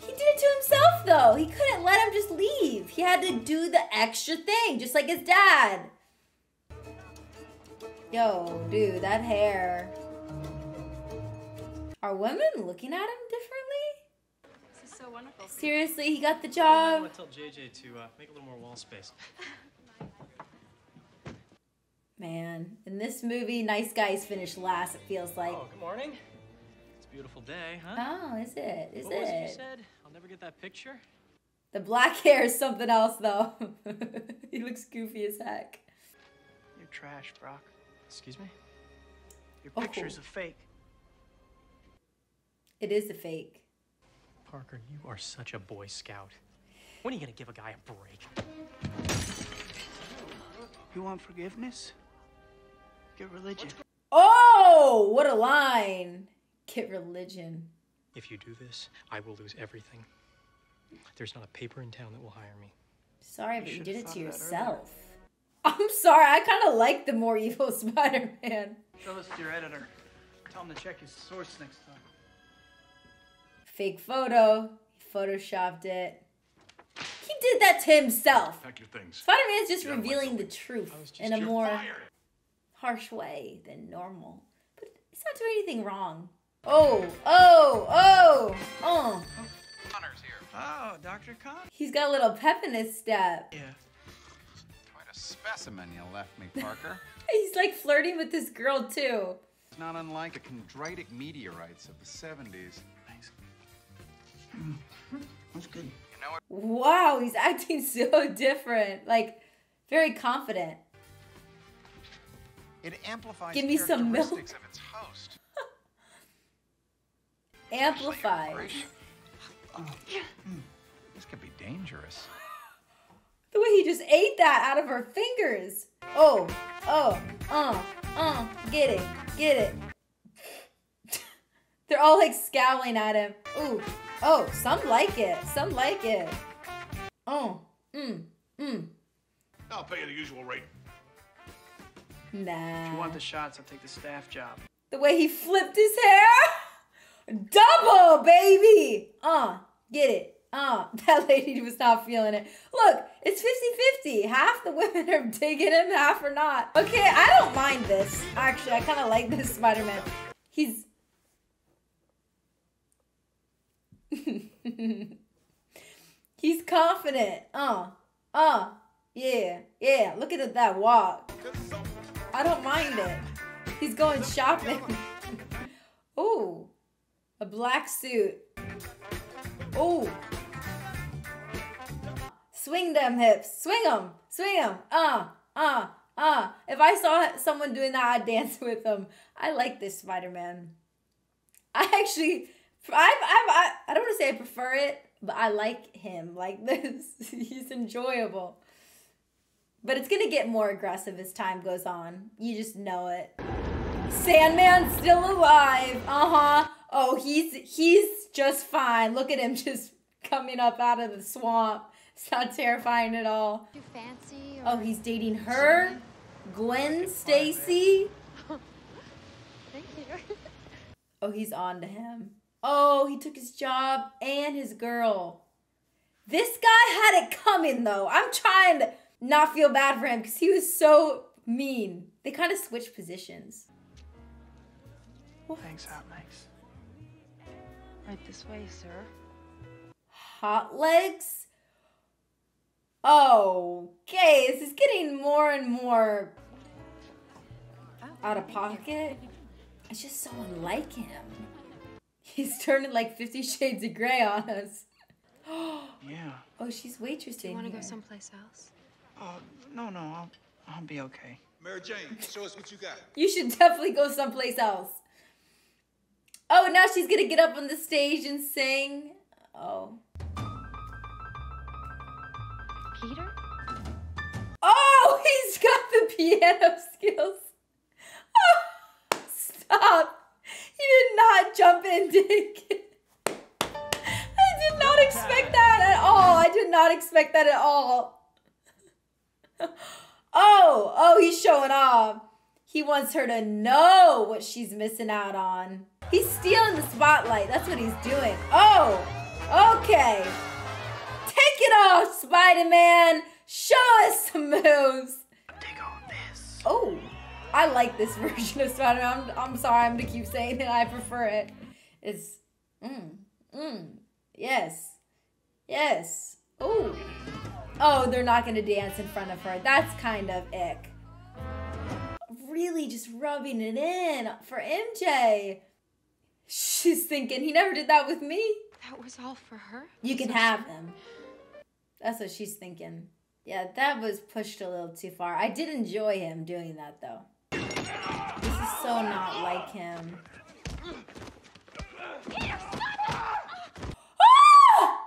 He did it to himself though. He couldn't let him just leave. He had to do the extra thing, just like his dad. Yo, dude, that hair. Are women looking at him differently? This is so wonderful. Seriously, he got the job. I'm gonna tell JJ to uh, make a little more wall space. Man, in this movie, nice guys finish last, it feels oh, like. Oh, good morning. It's a beautiful day, huh? Oh, is it? Is what was it you said? I'll never get that picture. The black hair is something else, though. he looks goofy as heck. You're trash, Brock. Excuse me? Your Oh. picture's a fake. It is a fake. Parker, you are such a Boy Scout. When are you gonna give a guy a break? You want forgiveness? Get religion. Oh, what a line. Get religion. If you do this, I will lose everything. There's not a paper in town that will hire me. Sorry, but you should've did it to of that earlier. yourself. I'm sorry, I kind of like the more evil Spider-Man. Show this to your editor. Tell him to check his source next time. Fake photo. He photoshopped it. He did that to himself. Pack your things. Spider-Man's just Get out of my revealing the truth in a more fired. Harsh way than normal. But he's not doing anything wrong. Oh, oh, oh, oh. Oh, Dr. Con? He's got a little pep in his step. Yeah. Quite a specimen you left me, Parker. He's like flirting with this girl too. It's not unlike the chondritic meteorites of the 70s. Thanks. Hmm. That's good. You know what? Wow, he's acting so different. Like, very confident. It amplifies Give me some milk. of its host. Amplifies. This could be dangerous. The way he just ate that out of her fingers. Oh, oh, uh, uh, get it, get it. They're all like scowling at him. Ooh, oh, some like it, some like it. Oh, mm, mm. I'll pay you the usual rate. If you want the shots, I'll take the staff job. The way he flipped his hair. Double, baby. Uh, get it. Uh, that lady was not feeling it. Look, it's 50-50. Half the women are digging him, half are not. Okay, I don't mind this. Actually, I kind of like this Spider-Man. He's... He's confident. Uh, uh, yeah, yeah. Look at that walk. I don't mind it. He's going shopping. Ooh, a black suit. Ooh. Swing them hips. Swing them. Swing them. Uh, uh, uh. If I saw someone doing that, I'd dance with them. I like this Spider-Man. I actually, I, I, I, I don't want to say I prefer it, but I like him like this. He's enjoyable. But it's gonna get more aggressive as time goes on. You just know it. Sandman's still alive. Uh-huh. Oh, he's he's just fine. Look at him just coming up out of the swamp. It's not terrifying at all. Too fancy? Oh, he's dating her? Gwen Stacy? Thank you. Oh, he's on to him. Oh, he took his job and his girl. This guy had it coming though. I'm trying to not feel bad for him because he was so mean. They kind of switched positions. Thanks, Hot Mix. Right this way, sir. Hot legs? Okay, this is getting more and more out of pocket. It's just so unlike him. He's turning like Fifty Shades of Grey on us. Yeah. Oh, she's waitressing. Do you want to go someplace else? Oh, no, no, I'll, I'll be okay. Mary Jane, show us what you got. You should definitely go someplace else. Oh, now she's gonna get up on the stage and sing. Oh. Peter? Oh, he's got the piano skills. Oh, stop. He did not jump in, Dick. I did not expect that at all. I did not expect that at all. Oh, oh, he's showing off. He wants her to know what she's missing out on. He's stealing the spotlight. That's what he's doing. Oh, okay. Take it off, Spider-Man. Show us some moves. Take on this. Oh, I like this version of Spider-Man. I'm, I'm sorry, I'm gonna keep saying it. I prefer it. It's, mm, mm, yes, yes. Oh, oh, they're not gonna dance in front of her. That's kind of ick. Really just rubbing it in for MJ. She's thinking, he never did that with me. That was all for her? You can So have him. That's what she's thinking. Yeah, that was pushed a little too far. I did enjoy him doing that though. This is so not like him. Ah!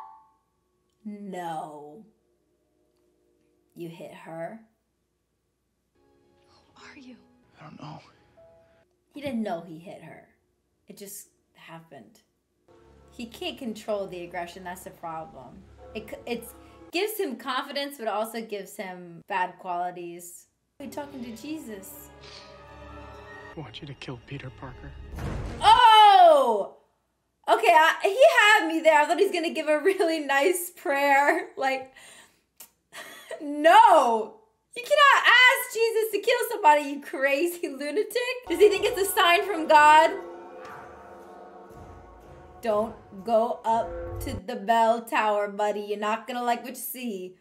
No. You hit her. Who are you? I don't know. He didn't know he hit her. It just happened. He can't control the aggression. That's the problem. It it's gives him confidence, but also gives him bad qualities. We talking to Jesus. I want you to kill Peter Parker. Oh! Okay, I, he had me there. I thought he's gonna give a really nice prayer. Like, no! You cannot ask Jesus to kill somebody, you crazy lunatic. Does he think it's a sign from God? Don't go up to the bell tower, buddy. You're not gonna like what you see.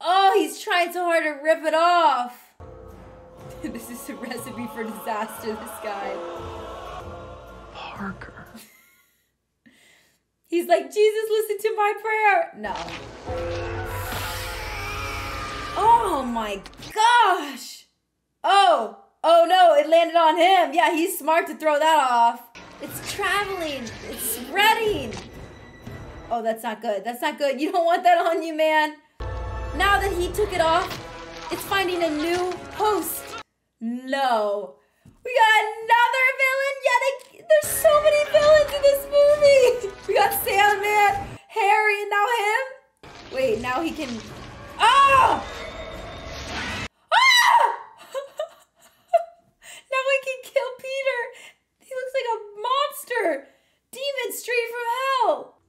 Oh, he's trying so hard to rip it off. this is a recipe for disaster, this guy. Parker. He's like, Jesus, listen to my prayer. No. Oh my gosh. Oh, oh no, it landed on him. Yeah, he's smart to throw that off. It's traveling, it's spreading. Oh, that's not good. That's not good. You don't want that on you, man. Now that he took it off, it's finding a new host. No. We got another villain. There's so many villains in this movie. We got Sandman, Harry, and now him. Wait, now he can. Oh! Ah! now we can kill Peter. He looks like a monster. Demon straight from hell.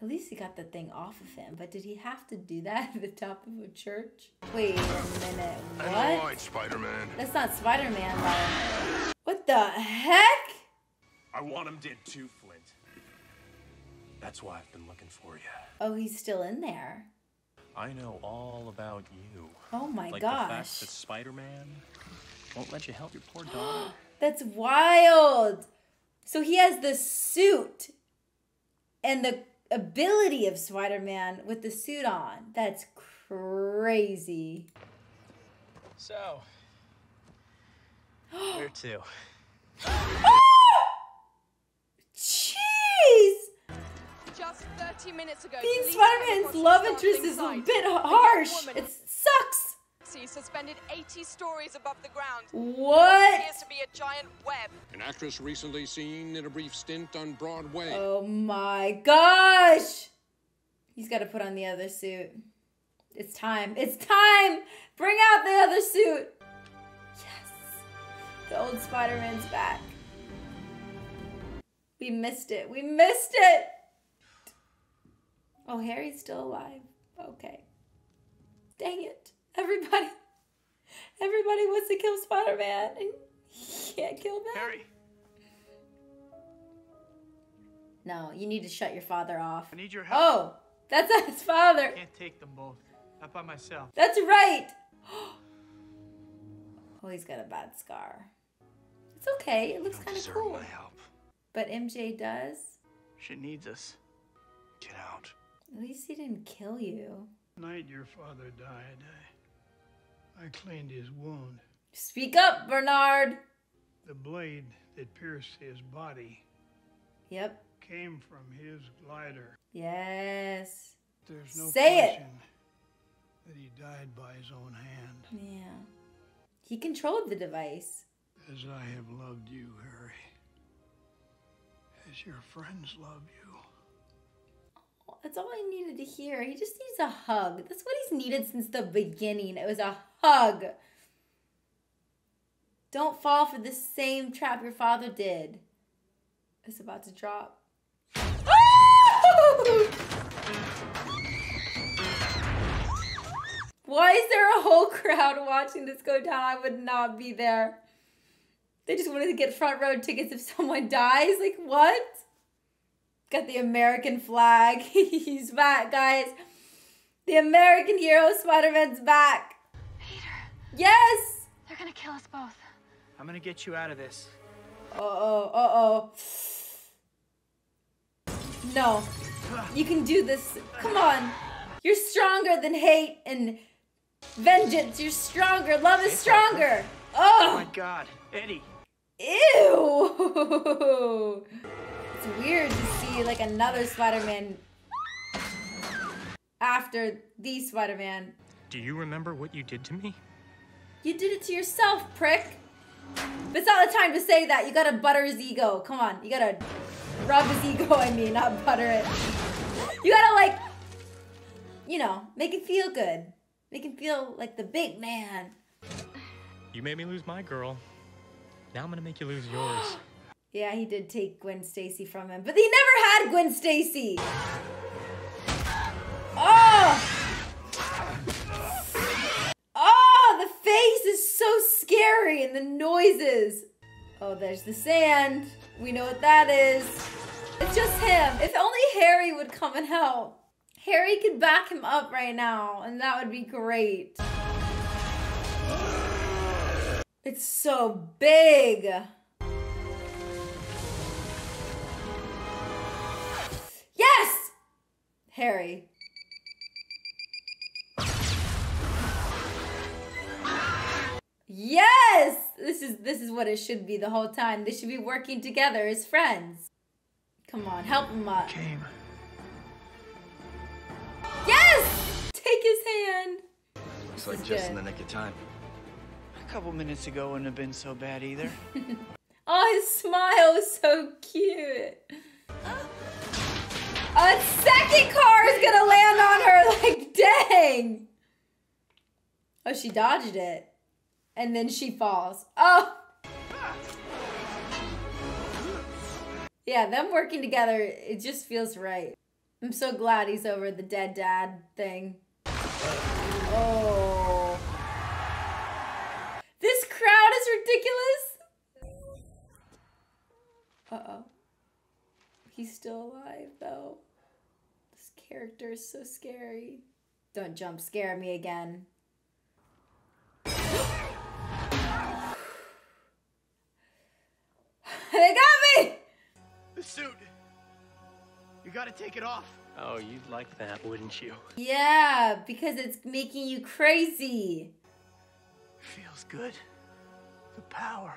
At least he got the thing off of him, but did he have to do that at the top of a church? Wait a minute, what? Spider-Man. That's not Spider-Man though. What the heck? I want him dead too, Flint. That's why I've been looking for you. Oh, he's still in there. I know all about you. Oh my like the fact that Spider-Man won't let you help your poor daughter. That's wild. So he has the suit and the ability of Spider-Man with the suit on. That's crazy. So, where to? Jeez! Just 30 minutes ago, Being Spider-Man's love across a interest is a bit sight. A young harsh. It sucks. suspended 80 stories above the ground. What? appears to be a giant web. An actress recently seen in a brief stint on Broadway. Oh my gosh! He's got to put on the other suit. It's time. It's time! Bring out the other suit! Yes! The old Spider Man's back. We missed it. We missed it! Oh, Harry's still alive. Okay. Dang it. Everybody. Everybody wants to kill Spider Man and he can't kill them. Harry. No, you need to shut your father off. I need your help. Oh, that's not his father. Can't take them both. Not by myself. That's right. Oh, he's got a bad scar. It's okay. It looks kind of cool. my help. But MJ does. She needs us. Get out. At least he didn't kill you. night your father died, I, I cleaned his wound. Speak up, Bernard. The blade that pierced his body Yep. came from his glider. Yes. There's no Say it. question that he died by his own hand. Yeah. He controlled the device. As I have loved you, Harry. As your friends love you. That's all I needed to hear. He just needs a hug. That's what he's needed since the beginning. It was a hug. Don't fall for the same trap your father did. It's about to drop. Why is there a whole crowd watching this go down? I would not be there. They just wanted to get front row tickets if someone dies. Like, what? Got the American flag. He's back, guys. The American hero Spider Man's back. Peter. Yes. They're gonna kill us both. I'm gonna get you out of this. Uh oh. Uh oh. No. You can do this. Come on. You're stronger than hate and vengeance. You're stronger. Love is stronger. Oh Oh. my god. Eddie. Ew. It's weird to see like another Spider-Man after the Spider-Man. Do you remember what you did to me? You did it to yourself, prick. But it's not the time to say that. You gotta butter his ego. Come on. You gotta rub his ego, I mean, not butter it. You gotta like you know, make him feel good. Make him feel like the big man. You made me lose my girl. Now I'm gonna make you lose yours. Yeah, he did take Gwen Stacy from him, but he never had Gwen Stacy. Oh! Oh, the face is so scary and the noises. Oh, there's the sand. We know what that is. It's just him. If only Harry would come and help. Harry could back him up right now, and that would be great. It's so big. Yes! Harry. Yes! This is this is what it should be the whole time. They should be working together as friends. Come on, help him up. Came. Yes! Take his hand. Looks like just in the nick of time. A couple minutes ago wouldn't have been so bad either. Oh, his smile is so cute. A second car is gonna land on her. Like, dang. Oh, she dodged it. And then she falls. Oh. Yeah, them working together, it just feels right. I'm so glad he's over the dead dad thing. Oh. Ridiculous. Uh-oh. He's still alive, though. This character is so scary. Don't jump scare me again. they got me! The suit. You gotta take it off. Oh, you'd like that, wouldn't you? Yeah, because it's making you crazy. Feels good. The power.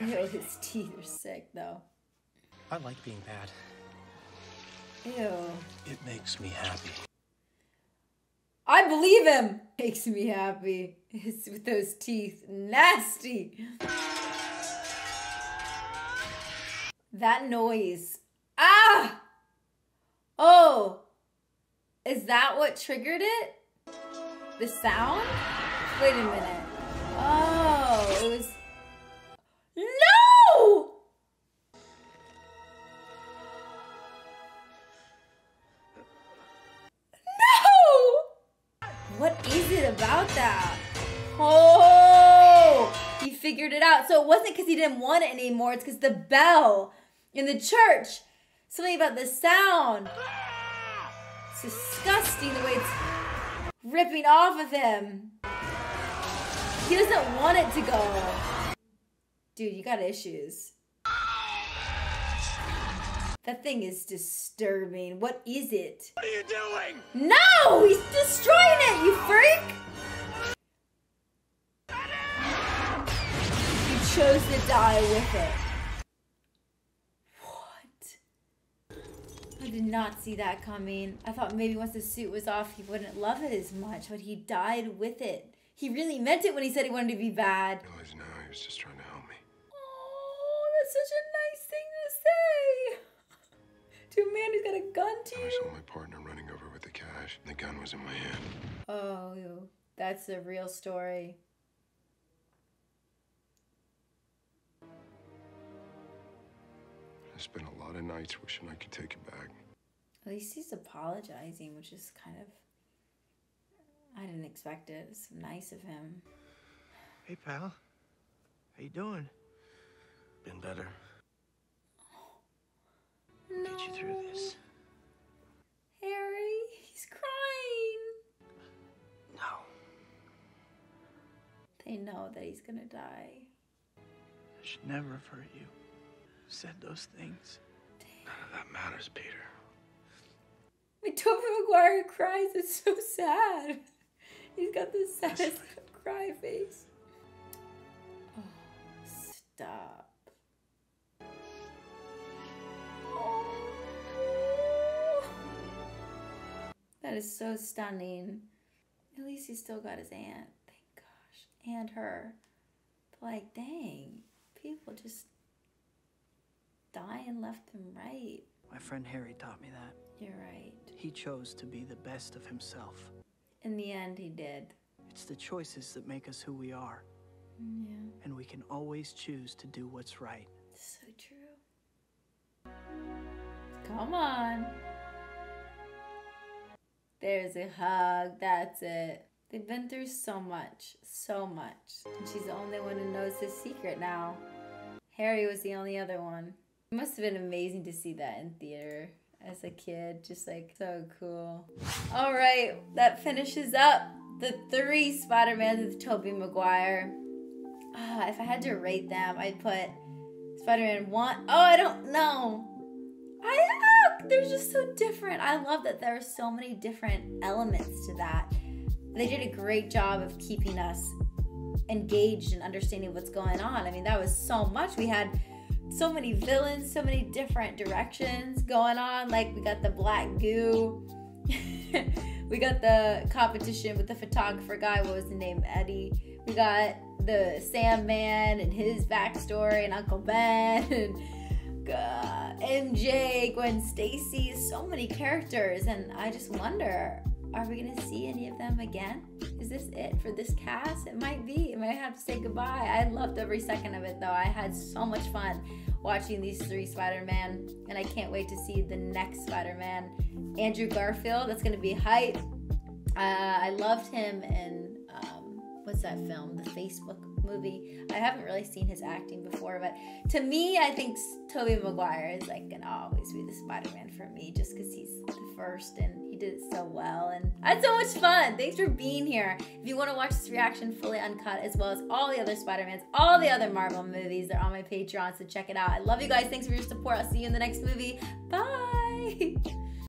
Ew, his teeth are sick, though. I like being bad. Ew. It makes me happy. I believe him. Makes me happy. It's with those teeth. Nasty. That noise. Ah! Oh. Is that what triggered it? The sound? Wait a minute. Oh, it was. It about that? Oh! He figured it out. So it wasn't because he didn't want it anymore, it's because the bell in the church. Something about the sound. It's disgusting the way it's ripping off of him. He doesn't want it to go. Dude, you got issues. That thing is disturbing. What is it? What are you doing? No! He's destroying it, you freak! You chose to die with it. What? I did not see that coming. I thought maybe once the suit was off, he wouldn't love it as much, but he died with it. He really meant it when he said he wanted to be bad. realize now he was just trying to help me. Oh, that's such a nice thing to say. To a man who's got a gun to I saw my partner running over with the cash. and The gun was in my hand. Oh, that's a real story. I spent a lot of nights wishing I could take it back. At least he's apologizing, which is kind of. I didn't expect it. It's nice of him. Hey, pal. How you doing? Been better. Get you through this. Harry, he's crying. No. They know that he's gonna die. I should never have hurt you. Said those things. None of that matters, Peter. When Tobey Maguire cries, it's so sad. He's got the saddest cry face. Oh, stop. That is so stunning. At least he still got his aunt. Thank gosh. And her. But like, dang. People just dying left and right. My friend Harry taught me that. You're right. He chose to be the best of himself. In the end, he did. It's the choices that make us who we are, Yeah. and we can always choose to do what's right. So true. Come on. There's a hug. That's it. They've been through so much, so much. And she's the only one who knows his secret now. Harry was the only other one. It must have been amazing to see that in theater as a kid. Just like so cool. All right, that finishes up the three Spider-Mans with Tobey Maguire. Ah, if I had to rate them, I'd put Spider-Man 1. Oh, I don't know. I ah, they're just so different. I love that there are so many different elements to that. They did a great job of keeping us engaged and understanding what's going on. I mean, that was so much. We had so many villains, so many different directions going on. Like we got the black goo. we got the competition with the photographer guy. What was the name? Eddie. We got the Sandman and his backstory and Uncle Ben and uh, MJ, Gwen Stacy. So many characters, and I just wonder. Are we gonna see any of them again? Is this it for this cast? It might be. I might have to say goodbye. I loved every second of it though. I had so much fun watching these three Spider-Man, and I can't wait to see the next Spider-Man. Andrew Garfield, that's gonna be hype. Uh, I loved him in um, what's that film? The Facebook movie. I haven't really seen his acting before, but to me, I think Tobey Maguire is like gonna always be the Spider-Man for me, just because he's the first and he did it so well, and I had so much fun. Thanks for being here. If you want to watch this reaction fully uncut, as well as all the other Spider-Mans, all the other Marvel movies, they're on my Patreon, so check it out. I love you guys. Thanks for your support. I'll see you in the next movie. Bye.